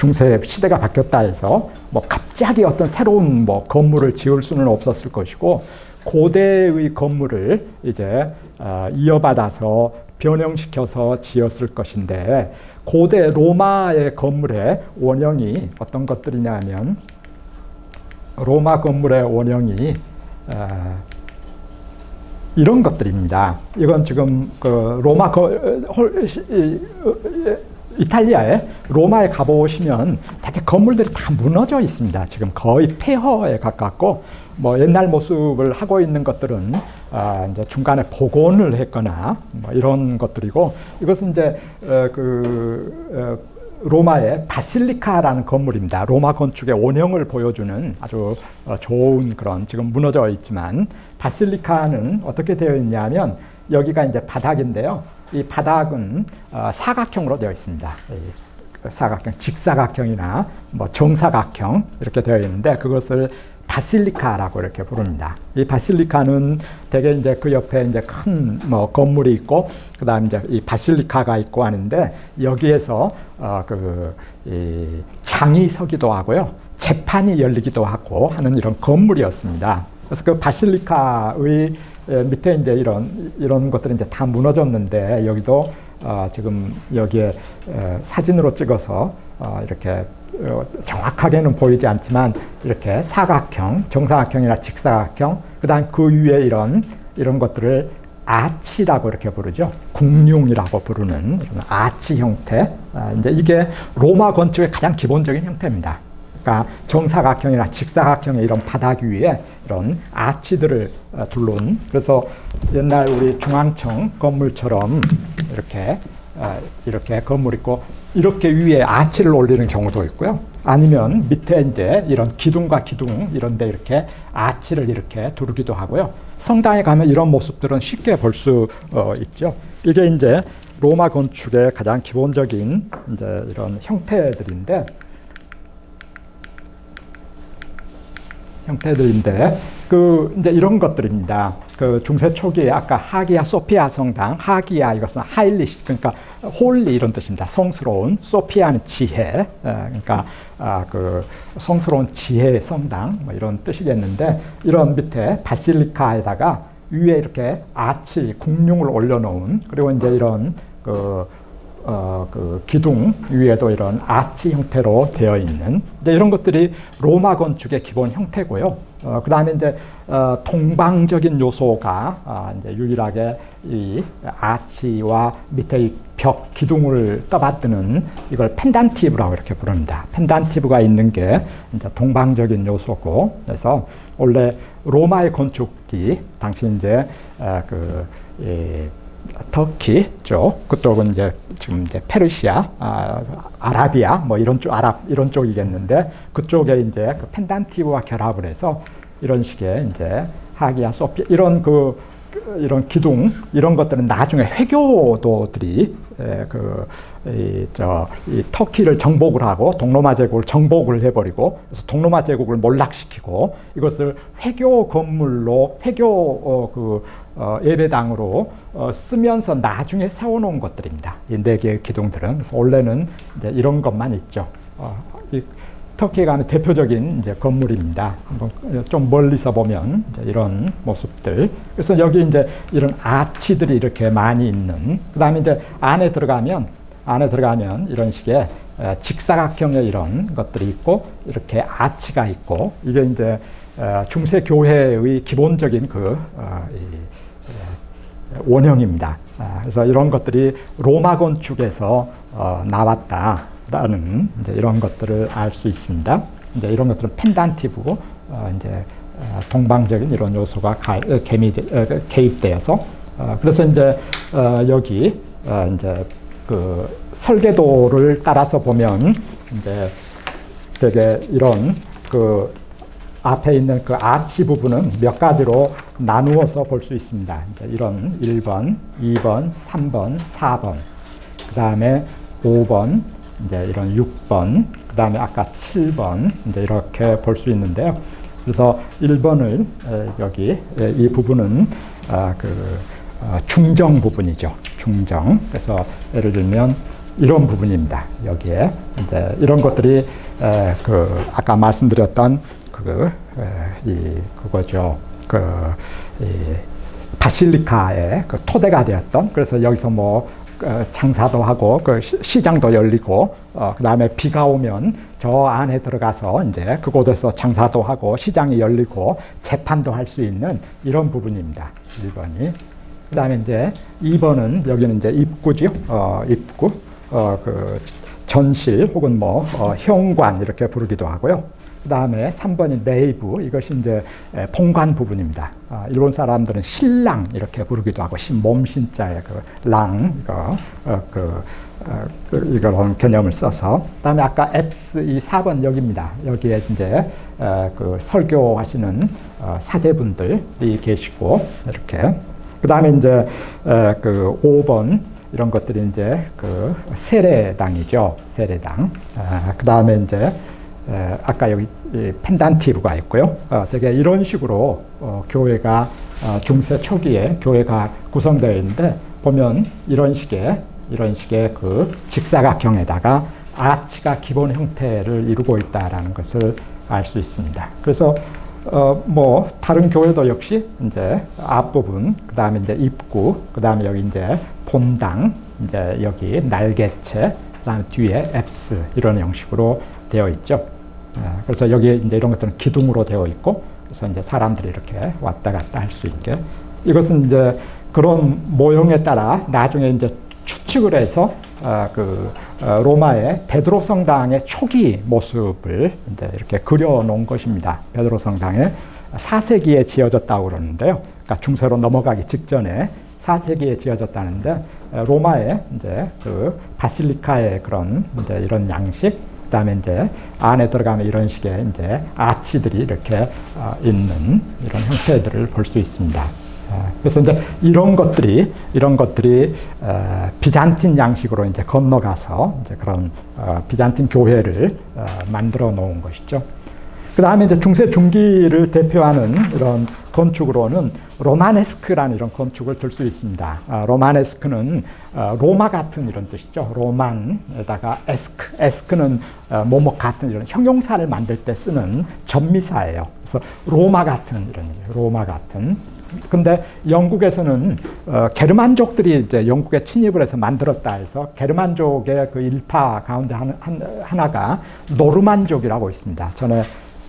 중세 시대가 바뀌었다 해서 뭐 갑자기 어떤 새로운 뭐 건물을 지을 수는 없었을 것이고 고대의 건물을 이제 어, 이어받아서 변형시켜서 지었을 것인데 고대 로마의 건물의 원형이 어떤 것들이냐면 로마 건물의 원형이 어, 이런 것들입니다. 이건 지금 그 로마 거, 홀, 이탈리아에 로마에 가보시면 되게 건물들이 다 무너져 있습니다. 지금 거의 폐허에 가깝고 뭐 옛날 모습을 하고 있는 것들은 아 이제 중간에 복원을 했거나 뭐 이런 것들이고 이것은 이제 어, 그 어, 로마의 바실리카라는 건물입니다. 로마 건축의 원형을 보여주는 아주 어, 좋은 그런 지금 무너져 있지만 바실리카는 어떻게 되어 있냐면 여기가 이제 바닥인데요. 이 바닥은 어, 사각형으로 되어 있습니다. 사각형, 직사각형이나 뭐 정사각형 이렇게 되어 있는데 그것을 바실리카라고 이렇게 부릅니다. 이 바실리카는 대개 이제 그 옆에 이제 큰 뭐 건물이 있고 그다음 이제 이 바실리카가 있고 하는데 여기에서 어그 장이 서기도 하고요. 재판이 열리기도 하고 하는 이런 건물이었습니다. 그래서 그 바실리카의 밑에 이제 이런 이런 것들이 이제 다 무너졌는데 여기도 어 지금 여기에 사진으로 찍어서 어 이렇게 어, 정확하게는 보이지 않지만 이렇게 사각형, 정사각형이나 직사각형, 그다음 그 위에 이런 이런 것들을 아치라고 이렇게 부르죠. 궁룡이라고 부르는 아치 형태. 아, 이제 이게 로마 건축의 가장 기본적인 형태입니다. 그러니까 정사각형이나 직사각형의 이런 바닥 위에 이런 아치들을 어, 둘러온 그래서 옛날 우리 중앙청 건물처럼 이렇게 어, 이렇게 건물 있고 이렇게 위에 아치를 올리는 경우도 있고요. 아니면 밑에 이제 이런 기둥과 기둥 이런 데 이렇게 아치를 이렇게 두르기도 하고요. 성당에 가면 이런 모습들은 쉽게 볼수 어, 있죠. 이게 이제 로마 건축의 가장 기본적인 이제 이런 형태들인데 형태들인데 그 이제 이런 것들입니다. 그 중세 초기에 아까 하기야 소피아 성당, 하기야 이것은 heilig 그러니까 holy 이런 뜻입니다. 성스러운 소피아는 지혜, 그러니까 아, 그 성스러운 지혜의 성당 뭐 이런 뜻이겠는데 이런 밑에 바실리카에다가 위에 이렇게 아치 궁룡을 올려놓은 그리고 이제 이런 그 어, 그 기둥 위에도 이런 아치 형태로 되어 있는 이제 이런 것들이 로마 건축의 기본 형태고요. 어, 그 다음에 이제 어, 동방적인 요소가 어, 이제 유일하게 이 아치와 밑에 이 벽 기둥을 떠받드는 이걸 펜단티브라고 이렇게 부릅니다. 펜단티브가 있는 게 이제 동방적인 요소고 그래서 원래 로마의 건축이 당시 이제 그 터키 쪽 그쪽은 이제 지금 이제 페르시아, 아, 아라비아 뭐 이런 쪽 아랍 이런 쪽이겠는데 그쪽에 이제 그 펜단티브와 결합을 해서 이런 식의 이제 하기야 소피아 이런 그 이런 기둥 이런 것들은 나중에 회교도들이 그저 이 터키를 정복을 하고 동로마 제국을 정복을 해버리고 그래서 동로마 제국을 몰락시키고 이것을 회교 건물로 회교 어, 그 어, 예배당으로 어, 쓰면서 나중에 세워놓은 것들입니다. 이 네 개의 기둥들은 원래는 이제 이런 것만 있죠. 어, 이, 터키에 가는 대표적인 이제 건물입니다. 좀 멀리서 보면 이런 모습들. 그래서 여기 이제 이런 아치들이 이렇게 많이 있는. 그다음에 이제 안에 들어가면 안에 들어가면 이런 식의 직사각형의 이런 것들이 있고 이렇게 아치가 있고 이게 이제 중세 교회의 기본적인 그 어, 원형입니다. 아, 그래서 이런 것들이 로마 건축에서 어, 나왔다. 라는 이제 이런 것들을 알 수 있습니다. 이제 이런 것들은 펜단티브고 어, 이제 어, 동방적인 이런 요소가 어, 개입되어서 어, 그래서 이제 어, 여기 이제 그 설계도를 따라서 보면 이제 되게 이런 그 앞에 있는 그 아치 부분은 몇 가지로 나누어서 볼 수 있습니다. 이런 1번, 2번, 3번, 4번, 그 다음에 5번, 이제 이런 6번, 그 다음에 아까 7번, 이제 이렇게 볼 수 있는데요. 그래서 1번을 여기 이 부분은 아, 그 어, 중정 부분이죠. 중정. 그래서 예를 들면 이런 부분입니다. 여기에 이제 이런 것들이 그 아까 말씀드렸던 그이 그거죠. 그 바실리카의 그 토대가 되었던 그래서 여기서 뭐 어, 장사도 하고 그 시장도 열리고 어, 그다음에 비가 오면 저 안에 들어가서 이제 그곳에서 장사도 하고 시장이 열리고 재판도 할 수 있는 이런 부분입니다. 1번이. 그다음에 이제 2번은 여기는 이제 입구죠. 어, 입구. 어, 그 전실 혹은 뭐 어, 현관 이렇게 부르기도 하고요. 그 다음에 3번이 네이브, 이것이 이제 봉관 부분입니다. 아, 일본 사람들은 신랑 이렇게 부르기도 하고, 신, 몸신자의 그 랑, 이거, 어, 그, 어, 그, 이런 개념을 써서. 그 다음에 아까 앱스, 이 4번 여기입니다. 여기에 이제 어, 그 설교하시는 어, 사제분들이 계시고, 이렇게. 그 다음에 이제 에, 그 5번, 이런 것들이 이제 그 세례당이죠. 세례당. 아, 그 다음에 이제 아까 여기 펜단티브가 있고요. 어, 되게 이런 식으로 어, 교회가 어, 중세 초기에 교회가 구성되어 있는데 보면 이런 식의 이런 식의 그 직사각형에다가 아치가 기본 형태를 이루고 있다라는 것을 알 수 있습니다. 그래서 어, 뭐 다른 교회도 역시 이제 앞부분, 그 다음에 이제 입구, 그 다음에 여기 이제 본당, 이제 여기 날개체, 그 다음에 뒤에 앱스 이런 형식으로 되어 있죠. 아, 그래서 여기에 이제 이런 것들은 기둥으로 되어 있고, 그래서 이제 사람들이 이렇게 왔다 갔다 할 수 있게. 이것은 이제 그런 모형에 따라 나중에 이제 추측을 해서 어, 그 어, 로마의 베드로 성당의 초기 모습을 이제 이렇게 그려놓은 것입니다. 베드로 성당의 4세기에 지어졌다고 그러는데요. 그러니까 중세로 넘어가기 직전에 4세기에 지어졌다는데 로마의 이제 그 바실리카의 그런 이제 이런 양식 그다음에 이제 안에 들어가면 이런 식의 이제 아치들이 이렇게 어, 있는 이런 형태들을 볼 수 있습니다. 어, 그래서 이제 이런 것들이 이런 것들이 어, 비잔틴 양식으로 이제 건너가서 이제 그런 비잔틴 교회를 만들어 놓은 것이죠. 그 다음에 이제 중세 중기를 대표하는 이런 건축으로는 로마네스크라는 이런 건축을 들 수 있습니다. 아, 로마네스크는 어, 로마 같은 이런 뜻이죠. 로만에다가 에스크, 에스크는 어, 뭐뭐 같은 이런 형용사를 만들 때 쓰는 전미사예요. 그래서 로마 같은 이런 로마 같은. 근데 영국에서는 어, 게르만족들이 이제 영국에 침입을 해서 만들었다 해서 게르만족의 그 일파 가운데 한, 한, 하나가 노르만족이라고 있습니다. 전에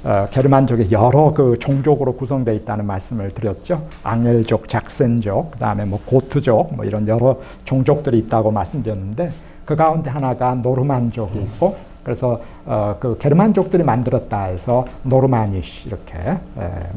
어, 게르만족이 여러 그 종족으로 구성되어 있다는 말씀을 드렸죠. 앙헬족, 작센족, 그 다음에 뭐 고트족, 뭐 이런 여러 종족들이 있다고 말씀드렸는데 그 가운데 하나가 노르만족이 있고 그래서 어, 그 게르만족들이 만들었다 해서 노르마니시 이렇게 에,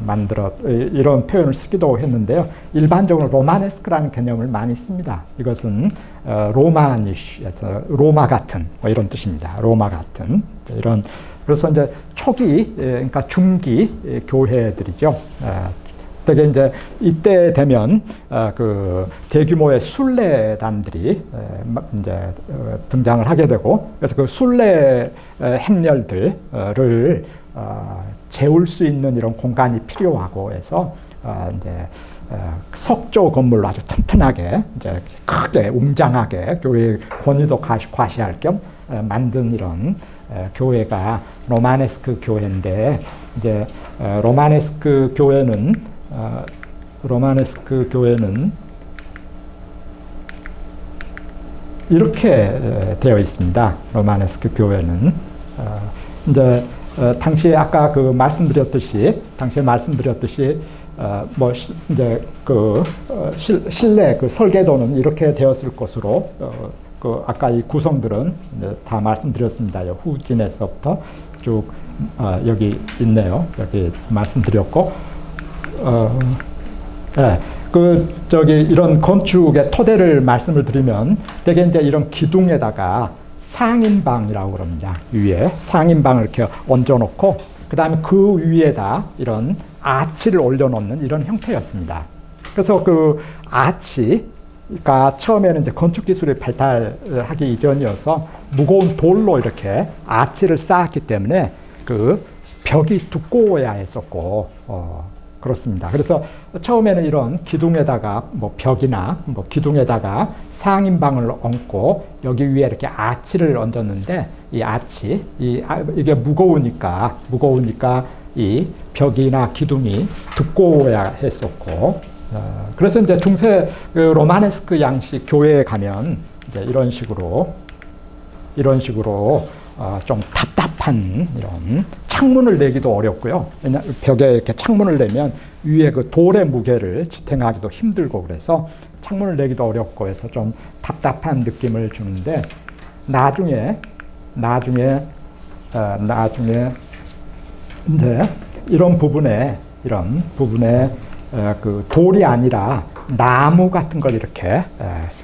만들어 이런 표현을 쓰기도 했는데요. 일반적으로 로마네스크라는 개념을 많이 씁니다. 이것은 어, 로마니시에서 로마 같은 뭐 이런 뜻입니다. 로마 같은 이런 그래서 이제 초기 그러니까 중기 교회들이죠. 되게 이제 이때 되면 어, 그 대규모의 순례단들이 이제 어, 등장을 하게 되고 그래서 그 순례 행렬들을 어, 재울 수 있는 이런 공간이 필요하고 해서 이제 석조 건물로 아주 튼튼하게 이제 크게 웅장하게 교회 권위도 과시할 겸 만든 이런 교회가 로마네스크 교회인데 이제 로마네스크 교회는 아, 로마네스크 교회는 이렇게 되어 있습니다. 로마네스크 교회는 어, 이제 어, 당시에 아까 그 말씀드렸듯이 당시에 말씀드렸듯이 어, 뭐 이제 그 어, 실, 실내 그 설계도는 이렇게 되었을 것으로 어, 그 아까 이 구성들은 다 말씀드렸습니다. 후진에서부터 쭉 어, 여기 있네요. 여기 말씀드렸고 어, 네. 그 저기 이런 건축의 토대를 말씀을 드리면 대개 이제 이런 기둥에다가 상인방이라고 그럽니다. 위에 상인방을 이렇게 얹어놓고 그 다음에 그 위에다 이런 아치를 올려놓는 이런 형태였습니다. 그래서 그 아치 가 처음에는 이제 건축 기술이 발달하기 이전이어서 무거운 돌로 이렇게 아치를 쌓았기 때문에 그 벽이 두꺼워야 했었고 어, 그렇습니다. 그래서 처음에는 이런 기둥에다가 뭐 벽이나 뭐 기둥에다가 상인방을 얹고 여기 위에 이렇게 아치를 얹었는데 이 아치 이 아, 이게 무거우니까 무거우니까 이 벽이나 기둥이 두꺼워야 했었고 어, 그래서 이제 중세 그 로마네스크 양식 교회에 가면 이제 이런 식으로 이런 식으로 어, 좀 답답한 이런 창문을 내기도 어렵고요. 왜냐 벽에 이렇게 창문을 내면 위에 그 돌의 무게를 지탱하기도 힘들고 그래서 창문을 내기도 어렵고 해서 좀 답답한 느낌을 주는데 나중에 나중에 어, 나중에 이제 이런 부분에 이런 부분에 어, 그 돌이 아니라 나무 같은 걸 이렇게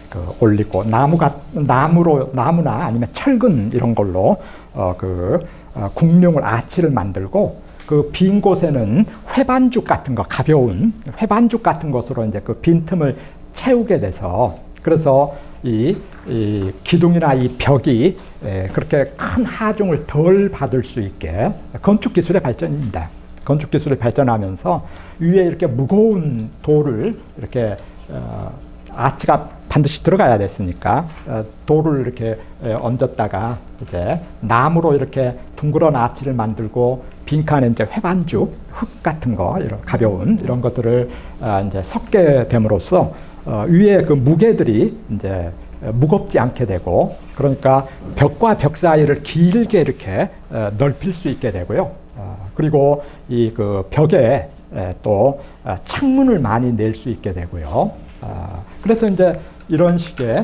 그 올리고 나무 같 나무로 나무나 아니면 철근 이런 걸로 어, 그 어, 국룡을 아치를 만들고 그 빈 곳에는 회반죽 같은 거 가벼운 회반죽 같은 것으로 이제 그 빈틈을 채우게 돼서 그래서 이, 이 기둥이나 이 벽이 에, 그렇게 큰 하중을 덜 받을 수 있게 건축 기술의 발전입니다. 건축 기술이 발전하면서 위에 이렇게 무거운 돌을 이렇게 어, 아치가 반드시 들어가야 됐으니까 어, 돌을 이렇게 에, 얹었다가 이제 나무로 이렇게 둥그런 아치를 만들고 빈칸에 이제 회반죽, 흙 같은 거 이런 가벼운 이런 것들을 어, 이제 섞게 됨으로써 어, 위에 그 무게들이 이제 무겁지 않게 되고 그러니까 벽과 벽 사이를 길게 이렇게 어, 넓힐 수 있게 되고요. 어, 그리고 이 그 벽에 또 어, 창문을 많이 낼 수 있게 되고요. 어, 그래서 이제 이런 식의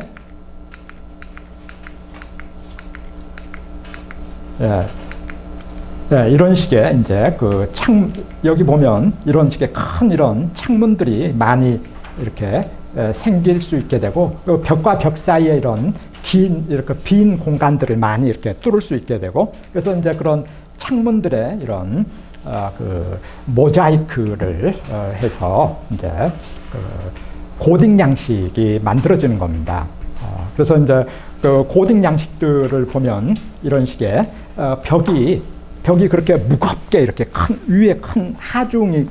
예, 예, 이런 식의 이제 그 창, 여기 보면 이런 식의 큰 이런 창문들이 많이 이렇게 에, 생길 수 있게 되고, 그 벽과 벽 사이에 이런 긴, 이렇게 빈 공간들을 많이 이렇게 뚫을 수 있게 되고, 그래서 이제 그런 창문들의 이런 어, 그 모자이크를 어, 해서 이제 그 고딕 양식이 만들어지는 겁니다. 어, 그래서 이제 그 고딕 양식들을 보면 이런 식의 어, 벽이 벽이 그렇게 무겁게 이렇게 큰 위에 큰 하중이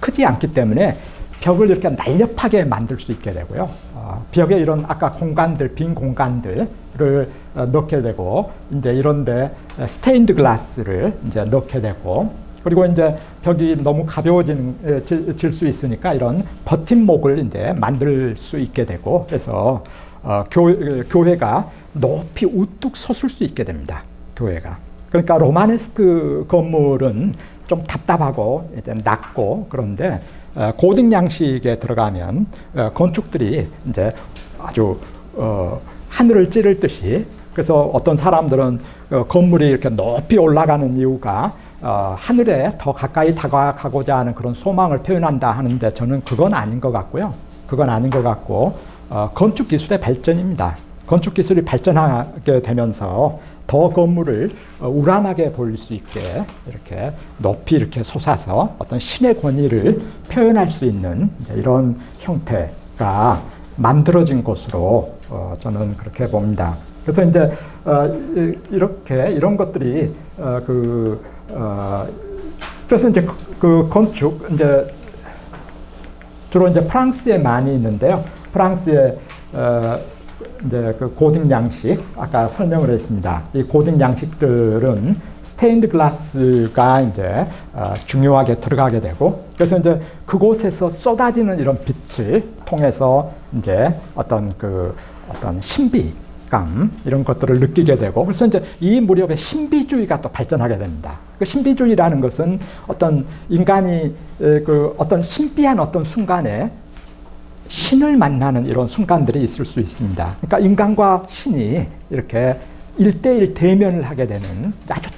크, 지 않기 때문에 벽을 이렇게 날렵하게 만들 수 있게 되고요. 어, 벽에 이런 아까 공간들 빈 공간들 를 어, 넣게 되고 이제 이런데 스테인드 글라스를 이제 넣게 되고 그리고 이제 벽이 너무 가벼워질 수 있으니까 이런 버팀목을 이제 만들 수 있게 되고 그래서 어, 교, 교회가 높이 우뚝 솟을 수 있게 됩니다. 교회가. 그러니까 로마네스크 건물은 좀 답답하고 이제 낮고 그런데 어, 고딕 양식에 들어가면 어, 건축들이 이제 아주 어, 하늘을 찌를 듯이 그래서 어떤 사람들은 어, 건물이 이렇게 높이 올라가는 이유가 어, 하늘에 더 가까이 다가가고자 하는 그런 소망을 표현한다 하는데 저는 그건 아닌 것 같고요. 그건 아닌 것 같고 어, 건축 기술의 발전입니다. 건축 기술이 발전하게 되면서 더 건물을 어, 우람하게 보일 수 있게 이렇게 높이 이렇게 솟아서 어떤 신의 권위를 표현할 수 있는 이런 형태가 만들어진 것으로 어, 저는 그렇게 봅니다. 그래서 이제 어, 이렇게 이런 것들이 어, 그 어, 그래서 이제 그, 그 건축 이제 주로 이제 프랑스에 많이 있는데요. 프랑스에 어, 이제 그 고등 양식 아까 설명을 했습니다. 이 고등 양식들은 스테인드 글라스가 이제 어, 중요하게 들어가게 되고 그래서 이제 그곳에서 쏟아지는 이런 빛을 통해서 이제 어떤 그 어떤 신비 감 이런 것들을 느끼게 되고 그래서 이제 이 무렵에 신비주의가 또 발전하게 됩니다. 그 신비주의라는 것은 어떤 인간이 그 어떤 신비한 어떤 순간에 신을 만나는 이런 순간들이 있을 수 있습니다. 그러니까 인간과 신이 이렇게 일대일 대면을 하게 되는 아주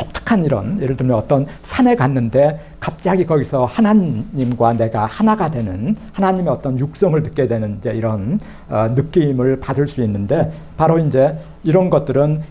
독특한 이런 예를 들면 어떤 산에 갔는데 갑자기 거기서 하나님과 내가 하나가 되는 하나님의 어떤 육성을 듣게 되는 이제 이런 어, 느낌을 받을 수 있는데 바로 이제 이런 것들은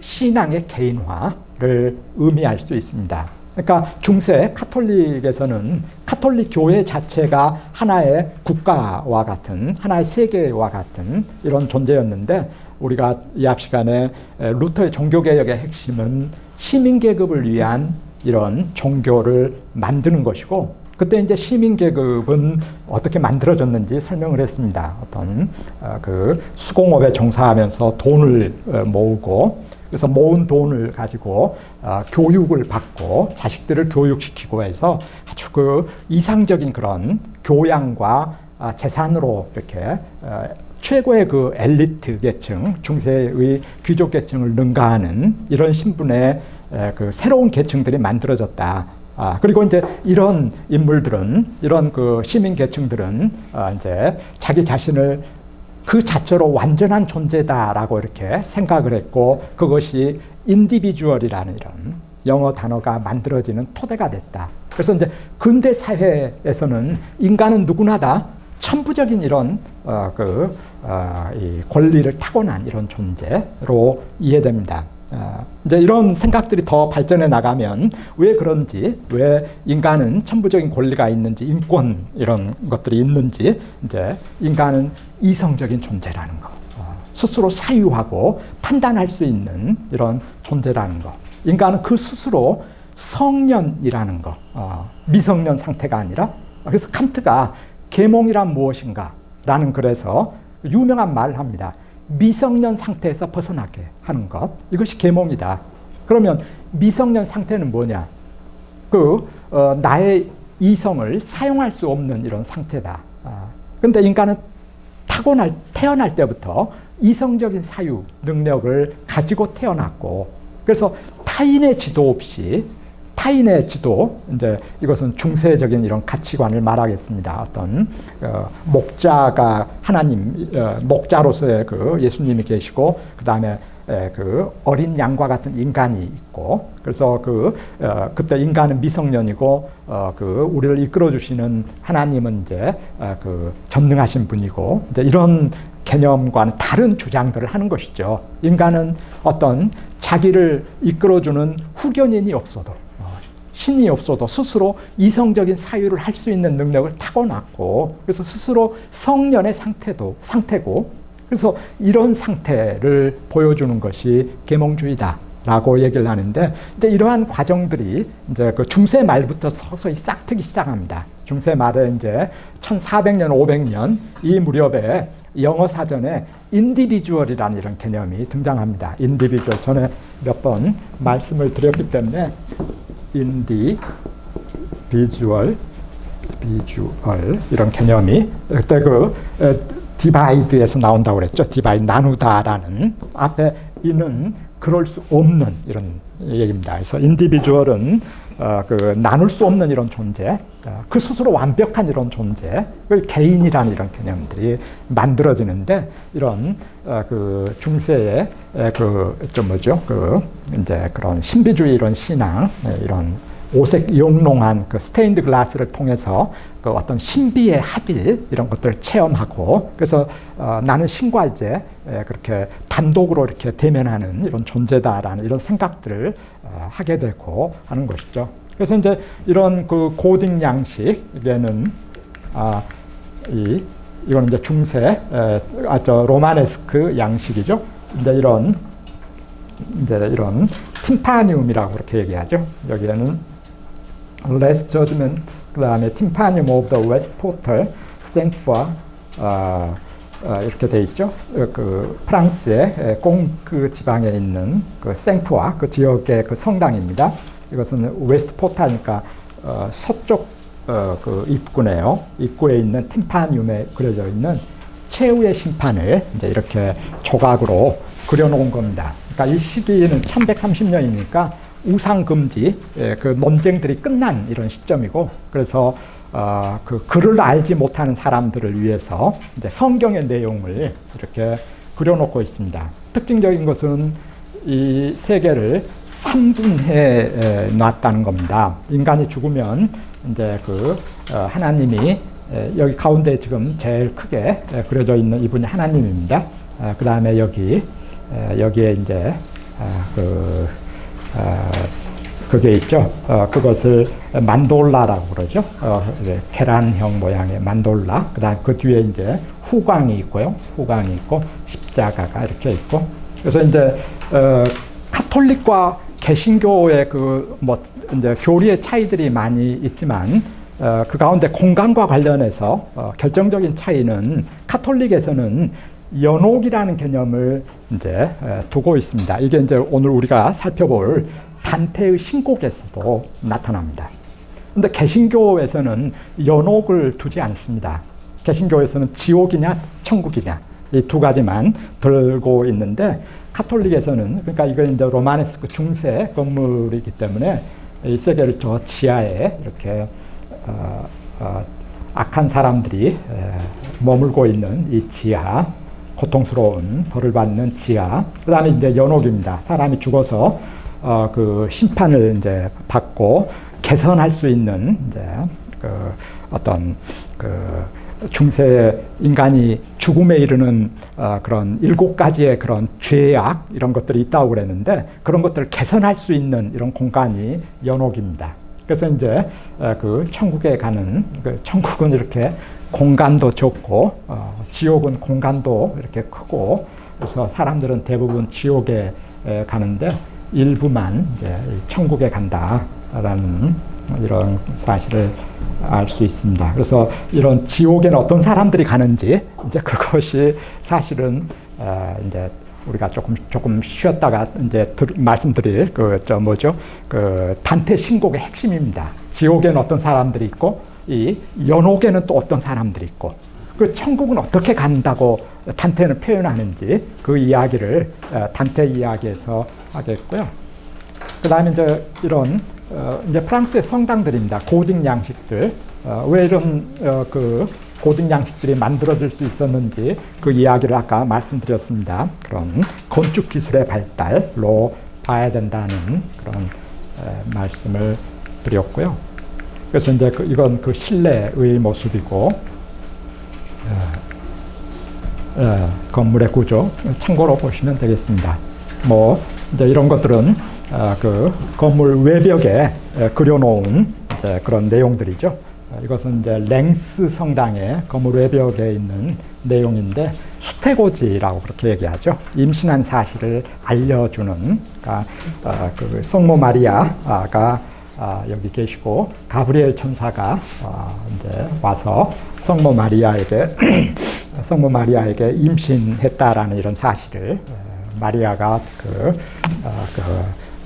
신앙의 개인화를 의미할 수 있습니다. 그러니까 중세 카톨릭에서는 카톨릭 교회 자체가 하나의 국가와 같은 하나의 세계와 같은 이런 존재였는데 우리가 이 앞 시간에 루터의 종교개혁의 핵심은 시민계급을 위한 이런 종교를 만드는 것이고 그때 이제 시민계급은 어떻게 만들어졌는지 설명을 했습니다. 어떤 어, 그 수공업에 종사하면서 돈을 어, 모으고 그래서 모은 돈을 가지고 어, 교육을 받고 자식들을 교육시키고 해서 아주 그 이상적인 그런 교양과 어, 재산으로 이렇게 어, 최고의 그 엘리트 계층, 중세의 귀족 계층을 능가하는 이런 신분의 에, 그 새로운 계층들이 만들어졌다. 아, 그리고 이제 이런 인물들은, 이런 그 시민 계층들은, 어, 이제 자기 자신을 그 자체로 완전한 존재다라고 이렇게 생각을 했고 그것이 individual이라는 이런 영어 단어가 만들어지는 토대가 됐다. 그래서 이제 근대 사회에서는 인간은 누구나 다 천부적인 이런 어, 그 어, 이 권리를 타고난 이런 존재로 이해됩니다. 아, 이제 이런 생각들이 더 발전해 나가면 왜 그런지, 왜 인간은 천부적인 권리가 있는지, 인권 이런 것들이 있는지, 이제 인간은 이성적인 존재라는 거, 어, 스스로 사유하고 판단할 수 있는 이런 존재라는 거. 인간은 그 스스로 성년이라는 거, 어, 미성년 상태가 아니라, 그래서 칸트가 계몽이란 무엇인가? 라는 그래서 유명한 말을 합니다. 미성년 상태에서 벗어나게 하는 것 이것이 계몽이다. 그러면 미성년 상태는 뭐냐? 그 어, 나의 이성을 사용할 수 없는 이런 상태다. 아, 근데 인간은 타고날 태어날 때부터 이성적인 사유 능력을 가지고 태어났고 그래서 타인의 지도 없이 타인의 지도, 이제 이것은 중세적인 이런 가치관을 말하겠습니다. 어떤 어, 목자가 하나님 어, 목자로서의 그 예수님이 계시고 그 다음에 그 어린 양과 같은 인간이 있고 그래서 그 어, 그때 인간은 미성년이고 어, 그 우리를 이끌어 주시는 하나님은 이제 어, 그 전능하신 분이고 이제 이런 개념과는 다른 주장들을 하는 것이죠. 인간은 어떤 자기를 이끌어 주는 후견인이 없어도 신이 없어도 스스로 이성적인 사유를 할 수 있는 능력을 타고났고 그래서 스스로 성년의 상태도 상태고 그래서 이런 상태를 보여주는 것이 계몽주의다. 라고 얘기를 하는데 이제 이러한 과정들이 이제 그 중세 말부터 서서히 싹트기 시작합니다. 중세 말에 이제 1400년, 500년 이 무렵에 영어 사전에 individual이라는 이런 개념이 등장합니다. individual 전에 몇 번 말씀을 드렸기 때문에 in dividual dividual 이런 개념이 그때 그 divide에서 나온다고 그랬죠. divide 나누다라는 앞에 in은 그럴 수 없는 이런 얘기입니다. 그래서 individual은 어, 그 나눌 수 없는 이런 존재, 어, 그 스스로 완벽한 이런 존재, 그 개인이라는 이런 개념들이 만들어지는데 이런 어, 그 중세의 그좀 뭐죠, 그 이제 그런 신비주의 이런 신앙, 네, 이런 오색 영롱한 그 스테인드 글라스를 통해서 그 어떤 신비의 합일 이런 것들을 체험하고 그래서 어, 나는 신과 이제 그렇게 단독으로 이렇게 대면하는 이런 존재다라는 이런 생각들을 어, 하게 되고 하는 것이죠. 그래서 이제 이런 그 고딩 양식에는 아, 이 이거는 이제 중세 아저 로마네스크 양식이죠. 이제 이런 이제 이런 팀파니움이라고 그렇게 얘기하죠. 여기에는 Last Judgment, 그 다음에 Tympanium of the West Portal, Saint-Foy, 어, 어, 이렇게 돼 있죠. 그 프랑스의 꽁끄 지방에 있는 그 생푸아 그 지역의 그 성당입니다. 이것은 west portal이니까 어, 서쪽 어, 그 입구네요. 입구에 있는 tympanum에 그려져 있는 최후의 심판을 이제 이렇게 조각으로 그려놓은 겁니다. 그러니까 이 시기는 1130년이니까 우상 금지 예, 그 논쟁들이 끝난 이런 시점이고 그래서 어, 그 글을 알지 못하는 사람들을 위해서 이제 성경의 내용을 이렇게 그려놓고 있습니다. 특징적인 것은 이 세계를 3분해 놨다는 겁니다. 인간이 죽으면 이제 그 어, 하나님이 여기 가운데 지금 제일 크게 그려져 있는 이분이 하나님입니다. 어, 그 다음에 여기 여기에 이제 아, 그 어, 그게 있죠. 어, 그것을 만돌라라고 그러죠. 어, 계란형 모양의 만돌라. 그다음 그 뒤에 이제 후광이 있고요. 후광이 있고 십자가가 이렇게 있고. 그래서 이제 어, 카톨릭과 개신교의 그 뭐 이제 교리의 차이들이 많이 있지만 어, 그 가운데 공간과 관련해서 어, 결정적인 차이는 카톨릭에서는 연옥이라는 개념을 이제 두고 있습니다. 이게 이제 오늘 우리가 살펴볼 단테의 신곡에서도 나타납니다. 근데 개신교에서는 연옥을 두지 않습니다. 개신교에서는 지옥이냐 천국이냐 이 두 가지만 들고 있는데 카톨릭에서는 그러니까 이거 이제 로마네스크 중세 건물이기 때문에 이 세계를 저 지하에 이렇게 어, 어, 악한 사람들이 에, 머물고 있는 이 지하 고통스러운 벌을 받는 지하. 그 다음에 이제 연옥입니다. 사람이 죽어서 어, 그 심판을 이제 받고 개선할 수 있는 이제 그 어떤 그 중세 인간이 죽음에 이르는 어, 그런 일곱 가지의 그런 죄악 이런 것들이 있다고 그랬는데 그런 것들을 개선할 수 있는 이런 공간이 연옥입니다. 그래서 이제 어, 그 천국에 가는 그 천국은 이렇게 공간도 좁고 어, 지옥은 공간도 이렇게 크고 그래서 사람들은 대부분 지옥에 에, 가는데 일부만 이제 천국에 간다라는 이런 사실을 알 수 있습니다. 그래서 이런 지옥에는 어떤 사람들이 가는지 이제 그것이 사실은 어, 이제 우리가 조금 조금 쉬었다가 이제 들, 말씀드릴 그 저 뭐죠 그 단테 신곡의 핵심입니다. 지옥에는 어떤 사람들이 있고 이 연옥에는 또 어떤 사람들이 있고 그 천국은 어떻게 간다고 단테는 표현하는지 그 이야기를 어, 단테 이야기에서 하겠고요. 그 다음에 이제 이런 어, 이제 프랑스의 성당들입니다. 고딕 양식들 어, 왜 이런 그 고등 양식들이 만들어질 수 있었는지 그 이야기를 아까 말씀드렸습니다. 그런 건축 기술의 발달로 봐야 된다는 그런 말씀을 드렸고요. 그래서 이제 그 이건 그 실내의 모습이고 에, 에, 건물의 구조 참고로 보시면 되겠습니다. 뭐 이제 이런 것들은 아, 그 건물 외벽에 그려놓은 그런 내용들이죠. 이것은 이제 랭스 성당의 건물 외벽에 있는 내용인데 수태고지라고 그렇게 얘기하죠. 임신한 사실을 알려주는 그러니까 어, 그 성모 마리아가 아, 여기 계시고 가브리엘 천사가 아, 이제 와서 성모 마리아에게 [clears throat] 성모 마리아에게 임신했다라는 이런 사실을 마리아가 그, 어, 그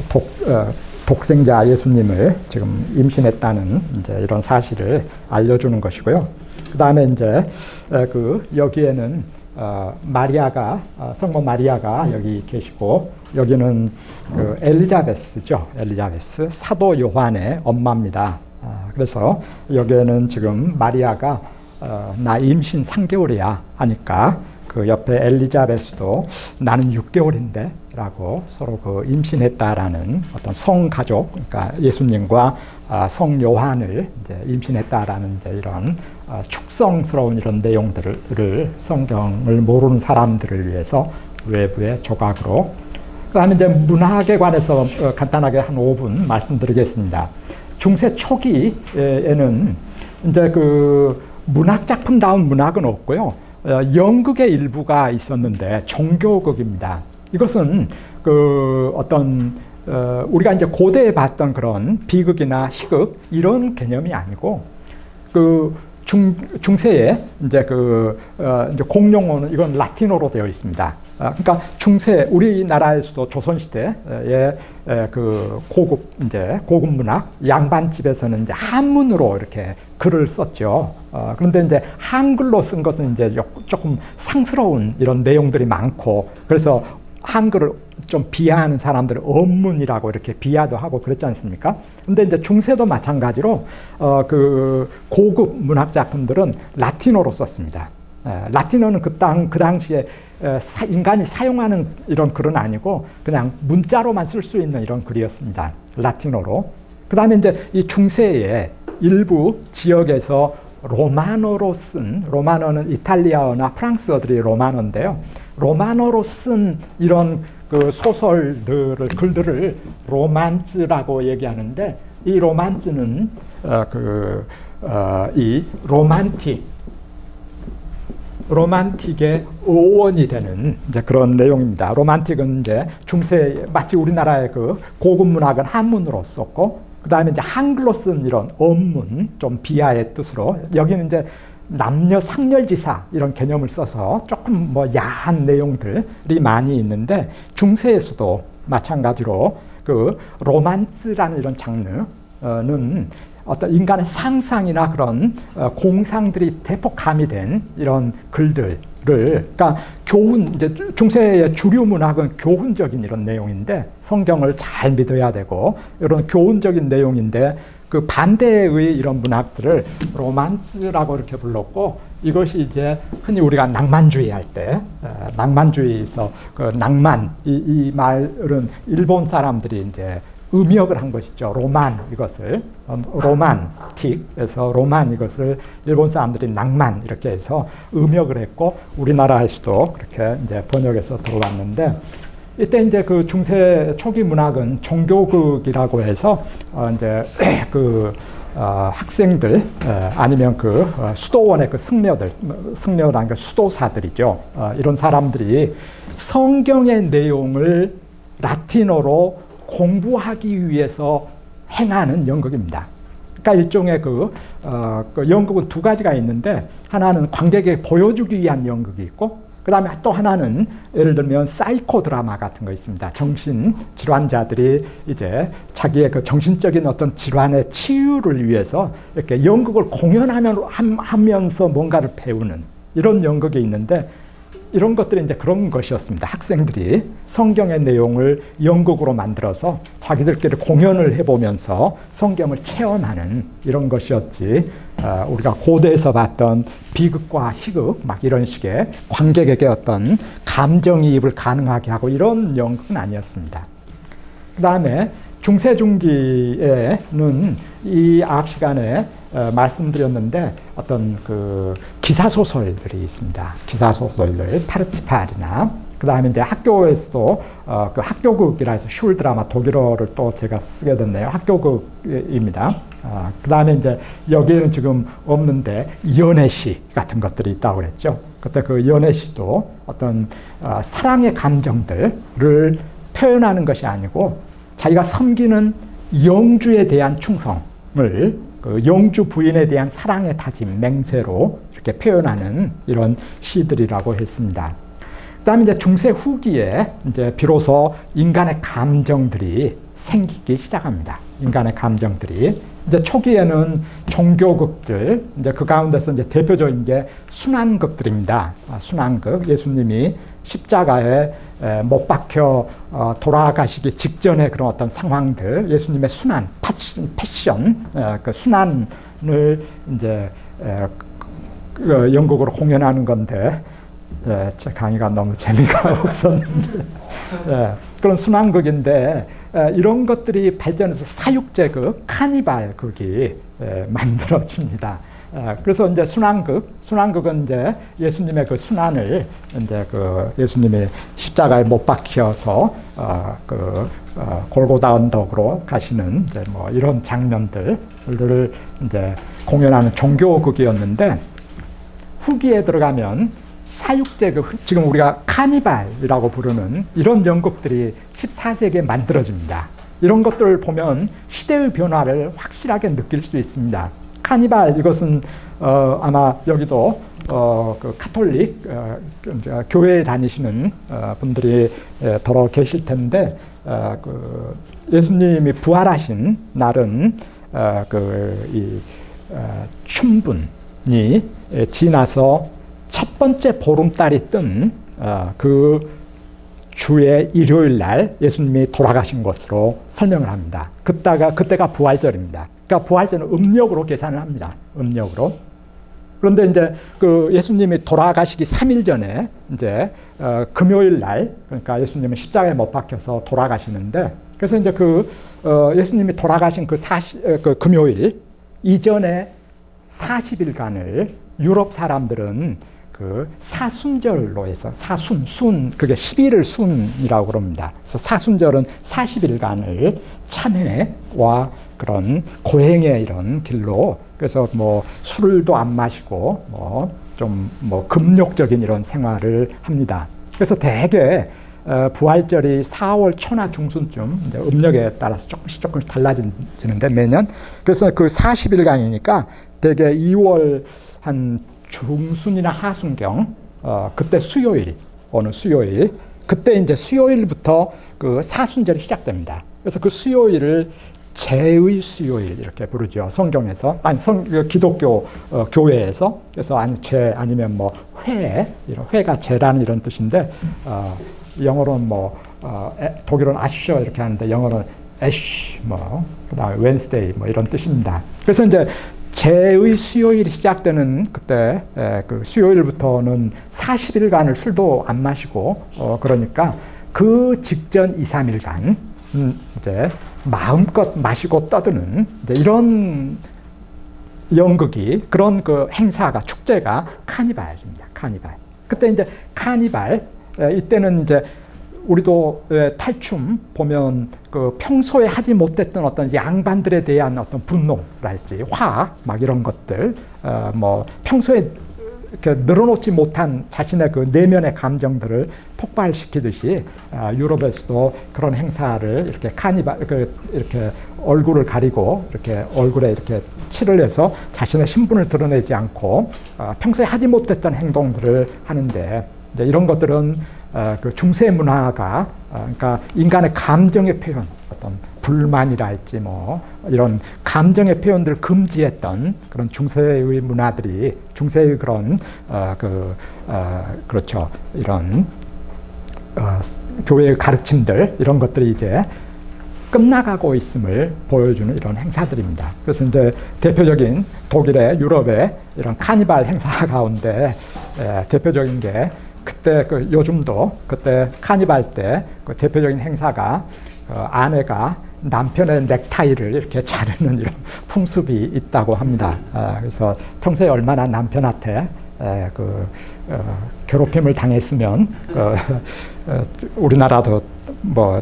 독, 어, 독생자 예수님을 지금 임신했다는 이제 이런 사실을 알려주는 것이고요. 그 다음에 이제 그 여기에는 어, 마리아가 어, 성모 마리아가 여기 계시고 여기는 그 엘리자베스죠. 엘리자베스 사도 요한의 엄마입니다. 아, 그래서 여기에는 지금 마리아가 어, 나 임신 3개월이야 하니까 그 옆에 엘리자베스도 나는 6개월인데 라고 서로 그 임신했다라는 어떤 성가족, 그러니까 예수님과 아, 성 요한을 이제 임신했다라는 이제 이런 아, 축성스러운 이런 내용들을 성경을 모르는 사람들을 위해서 외부의 조각으로 그 다음에 이제 문학에 관해서 어, 간단하게 한 5분 말씀드리겠습니다. 중세 초기에는 이제 그 문학 작품다운 문학은 없고요. 어, 연극의 일부가 있었는데 종교극입니다. 이것은 그 어떤 어, 우리가 이제 고대에 봤던 그런 비극이나 희극 이런 개념이 아니고 그 중, 중세에 이제 그 어, 이제 공용어는 이건 라틴어로 되어 있습니다. 아, 그러니까 중세 우리나라에서도 조선 시대에 그 고급 이제 고급 문학 양반집에서는 이제 한문으로 이렇게 글을 썼죠. 어, 그런데 이제 한글로 쓴 것은 이제 조금 상스러운 이런 내용들이 많고 그래서 한글을 좀 비하하는 사람들을 언문이라고 이렇게 비하도 하고 그랬지 않습니까? 근데 이제 중세도 마찬가지로 어, 그 고급 문학 작품들은 라틴어로 썼습니다. 에, 라틴어는 그, 땅, 그 당시에 에, 사, 인간이 사용하는 이런 글은 아니고 그냥 문자로만 쓸 수 있는 이런 글이었습니다. 라틴어로. 그 다음에 이제 이 중세의 일부 지역에서 로마노로 쓴 로마노는 이탈리아어나 프랑스어들이 로마노인데요. 로마노로 쓴 이런 그 소설들을 글들을 로만스라고 얘기하는데 이 로만스는 어, 그이 어, 로만틱 로만틱의 오원이 되는 이제 그런 내용입니다. 로만틱은 이제 중세 마치 우리나라의 그 고급 문학은 한문으로 썼고 그 다음에 이제 한글로 쓴 이런 언문 좀 비하의 뜻으로 여기는 이제 남녀 상렬지사 이런 개념을 써서 조금 뭐 야한 내용들이 많이 있는데 중세에서도 마찬가지로 그 로만스라는 이런 장르는 어떤 인간의 상상이나 그런 어, 공상들이 대폭 가미된 이런 글들 을 그러니까 교훈 이제 중세의 주류 문학은 교훈적인 이런 내용인데 성경을 잘 믿어야 되고 이런 교훈적인 내용인데 그 반대의 이런 문학들을 로만스라고 이렇게 불렀고 이것이 이제 흔히 우리가 낭만주의 할때 어, 낭만주의에서 그 낭만 이, 이 말은 일본 사람들이 이제 음역을 한 것이죠. 로만 이것을 어, 로만틱에서 로만 이것을 일본 사람들이 낭만 이렇게 해서 음역을 했고 우리나라에서도 그렇게 이제 번역해서 들어왔는데 이때 이제 그 중세 초기 문학은 종교극이라고 해서 어 이제 [clears throat] 그 어 학생들 어 아니면 그 어, 수도원의 그 승려들 승려라는 게 수도사들이죠. 어, 이런 사람들이 성경의 내용을 라틴어로 공부하기 위해서 행하는 연극입니다. 그러니까 일종의 그, 어, 그 연극은 두 가지가 있는데 하나는 관객에게 보여주기 위한 연극이 있고 그 다음에 또 하나는 예를 들면 사이코 드라마 같은 거 있습니다. 정신 질환자들이 이제 자기의 그 정신적인 어떤 질환의 치유를 위해서 이렇게 연극을 공연하면서 뭔가를 배우는 이런 연극이 있는데 이런 것들이 이제 그런 것이었습니다. 학생들이 성경의 내용을 연극으로 만들어서 자기들끼리 공연을 해보면서 성경을 체험하는 이런 것이었지. 어, 우리가 고대에서 봤던 비극과 희극 막 이런 식의 관객에게 어떤 감정이입을 가능하게 하고 이런 연극은 아니었습니다. 그 다음에 중세 중기에는 이 앞 시간에 어, 말씀드렸는데 어떤 그 기사 소설들이 있습니다. 기사 소설들 파르치팔이나 그 다음에 이제 학교에서도 어, 그 학교극이라 해서 슐 드라마 독일어를 또 제가 쓰게 됐네요. 학교극입니다. 아, 그 다음에 이제 여기에는 지금 없는데 연애시 같은 것들이 있다고 그랬죠. 그때 그 연애시도 어떤 어, 사랑의 감정들을 표현하는 것이 아니고 자기가 섬기는 영주에 대한 충성을 그 영주 부인에 대한 사랑의 다짐, 맹세로 이렇게 표현하는 이런 시들이라고 했습니다. 그다음에 이제 중세 후기에 이제 비로소 인간의 감정들이 생기기 시작합니다. 인간의 감정들이 이제 초기에는 종교극들 이제 그 가운데서 이제 대표적인 게 순환극들입니다. 아, 순환극 예수님이 십자가에 못 박혀 어, 돌아가시기 직전의 그런 어떤 상황들 예수님의 순환 패션 그 순환을 이제 그 연극으로 공연하는 건데 제 강의가 너무 재미가 [laughs] 없었는데 그런 순환극인데 이런 것들이 발전해서 사육제극, 카니발극이 만들어집니다. 그래서 이제 순환극, 순환극은 이제 예수님의 그 순환을 이제 그 예수님이 십자가에 못 박혀서 어, 그 어, 골고다 언덕으로 가시는 이제 뭐 이런 장면들을 이제 공연하는 종교극이었는데 후기에 들어가면 사육제 그 지금 우리가 카니발이라고 부르는 이런 연극들이 14세기에 만들어집니다. 이런 것들을 보면 시대의 변화를 확실하게 느낄 수 있습니다. 카니발 이것은 어, 아마 여기도 어, 그 카톨릭 어, 교회에 다니시는 어, 분들이 더러 계실 텐데 어, 그 예수님이 부활하신 날은 어, 그이 춘분이 지나서 첫 번째 보름달이 뜬그 어, 주의 일요일 날 예수님이 돌아가신 것으로 설명을 합니다. 그때가 그때가 부활절입니다. 그러니까 부활절은 음력으로 계산을 합니다. 음력으로. 그런데 이제 그 예수님이 돌아가시기 3일 전에 이제 어, 금요일 날 그러니까 예수님은 십자가에 못 박혀서 돌아가시는데 그래서 이제 그 어, 예수님이 돌아가신 그, 사시, 어, 그 금요일 이전에 40일간을 유럽 사람들은 그 사순절로 해서 사순, 순, 그게 11일 순이라고 그럽니다. 그래서 사순절은 40일간을 참회와 그런 고행의 이런 길로 그래서 뭐 술도 안 마시고 뭐좀뭐 금욕적인 이런 생활을 합니다. 그래서 대개 어, 부활절이 4월 초나 중순쯤 음력에 따라서 조금씩 조금씩 달라지는데 매년 그래서 그 40일간이니까 대개 2월 한 중순이나 하순경 어, 그때 수요일 어느 수요일 그때 이제 수요일부터 그 사순절이 시작됩니다. 그래서 그 수요일을 제의 수요일 이렇게 부르죠. 성경에서 아니 성그 기독교 어, 교회에서 그래서 아니 제 아니면 뭐 회 이런 회가 제라는 이런 뜻인데 어, 영어로는 뭐 어, 에, 독일어는 아쇼 이렇게 하는데 영어로는 애쉬 뭐 그다음에 웬스데이 뭐 이런 뜻입니다. 그래서 이제 제의 수요일이 시작되는 그때 에, 그 수요일부터는 40일간을 술도 안 마시고 어, 그러니까 그 직전 2, 3일간 음, 이제 마음껏 마시고 떠드는 이런 연극이 그런 그 행사가 축제가 카니발입니다. 카니발. 그때 이제 카니발 에, 이때는 이제 우리도 탈춤 보면 그 평소에 하지 못했던 어떤 양반들에 대한 어떤 분노랄지 화 막 이런 것들 어 뭐 평소에 늘어놓지 못한 자신의 그 내면의 감정들을 폭발시키듯이 어 유럽에서도 그런 행사를 이렇게 카니발 그 이렇게 얼굴을 가리고 이렇게 얼굴에 이렇게 칠을 해서 자신의 신분을 드러내지 않고 어 평소에 하지 못했던 행동들을 하는데 이런 것들은 어, 그 중세 문화가 어, 그러니까 인간의 감정의 표현, 어떤 불만이랄지 뭐 이런 감정의 표현들을 금지했던 그런 중세의 문화들이 중세의 그런 어, 그 어, 그렇죠 이런 어, 교회의 가르침들 이런 것들이 이제 끝나가고 있음을 보여주는 이런 행사들입니다. 그래서 이제 대표적인 독일의 유럽의 이런 카니발 행사 [laughs] 가운데 에, 대표적인 게 그때 그 요즘도 그때 카니발 때 그 대표적인 행사가 어, 아내가 남편의 넥타이를 이렇게 [laughs] 자르는 이런 풍습이 있다고 합니다. 아, 그래서 평소에 얼마나 남편한테 에, 그 어, 괴롭힘을 당했으면 어, [laughs] 어, 우리나라도 뭐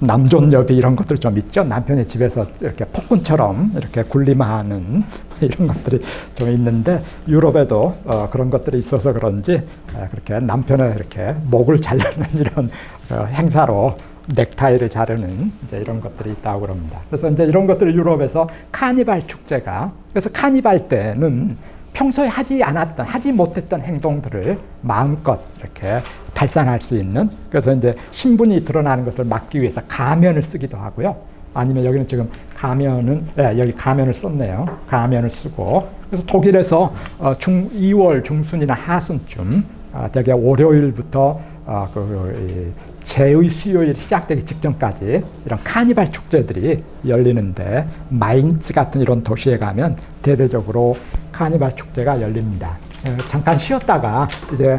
남존여비 이런 것들 좀 있죠. 남편의 집에서 이렇게 폭군처럼 이렇게 군림하는 [laughs] 이런 것들이 좀 있는데 유럽에도 어, 그런 것들이 있어서 그런지 어, 그렇게 남편의 이렇게 목을 자르는 [laughs] 이런 어, 행사로 넥타이를 자르는 이제 이런 것들이 있다고 그럽니다. 그래서 이제 이런 것들을 유럽에서 카니발 축제가 그래서 카니발 때는 평소에 하지 않았던, 하지 못했던 행동들을 마음껏 이렇게 발산할 수 있는 그래서 이제 신분이 드러나는 것을 막기 위해서 가면을 쓰기도 하고요. 아니면 여기는 지금 가면은 예, 여기 가면을 썼네요. 가면을 쓰고 그래서 독일에서 어, 중 2월 중순이나 하순쯤 아, 대개 월요일부터 아, 그 이, 제의 수요일 시작되기 직전까지 이런 카니발 축제들이 열리는데 마인츠 같은 이런 도시에 가면 대대적으로 카니발 축제가 열립니다. 에, 잠깐 쉬었다가 이제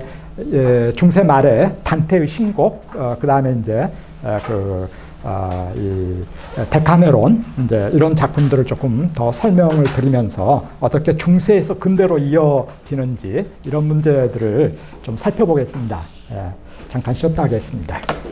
예, 중세 말에 단테의 신곡, 어, 그 다음에 이제 에, 그 데카메론 이제 이런 작품들을 조금 더 설명을 드리면서 어떻게 중세에서 근대로 이어지는지 이런 문제들을 좀 살펴보겠습니다. 예, 잠깐 쉬었다 하겠습니다.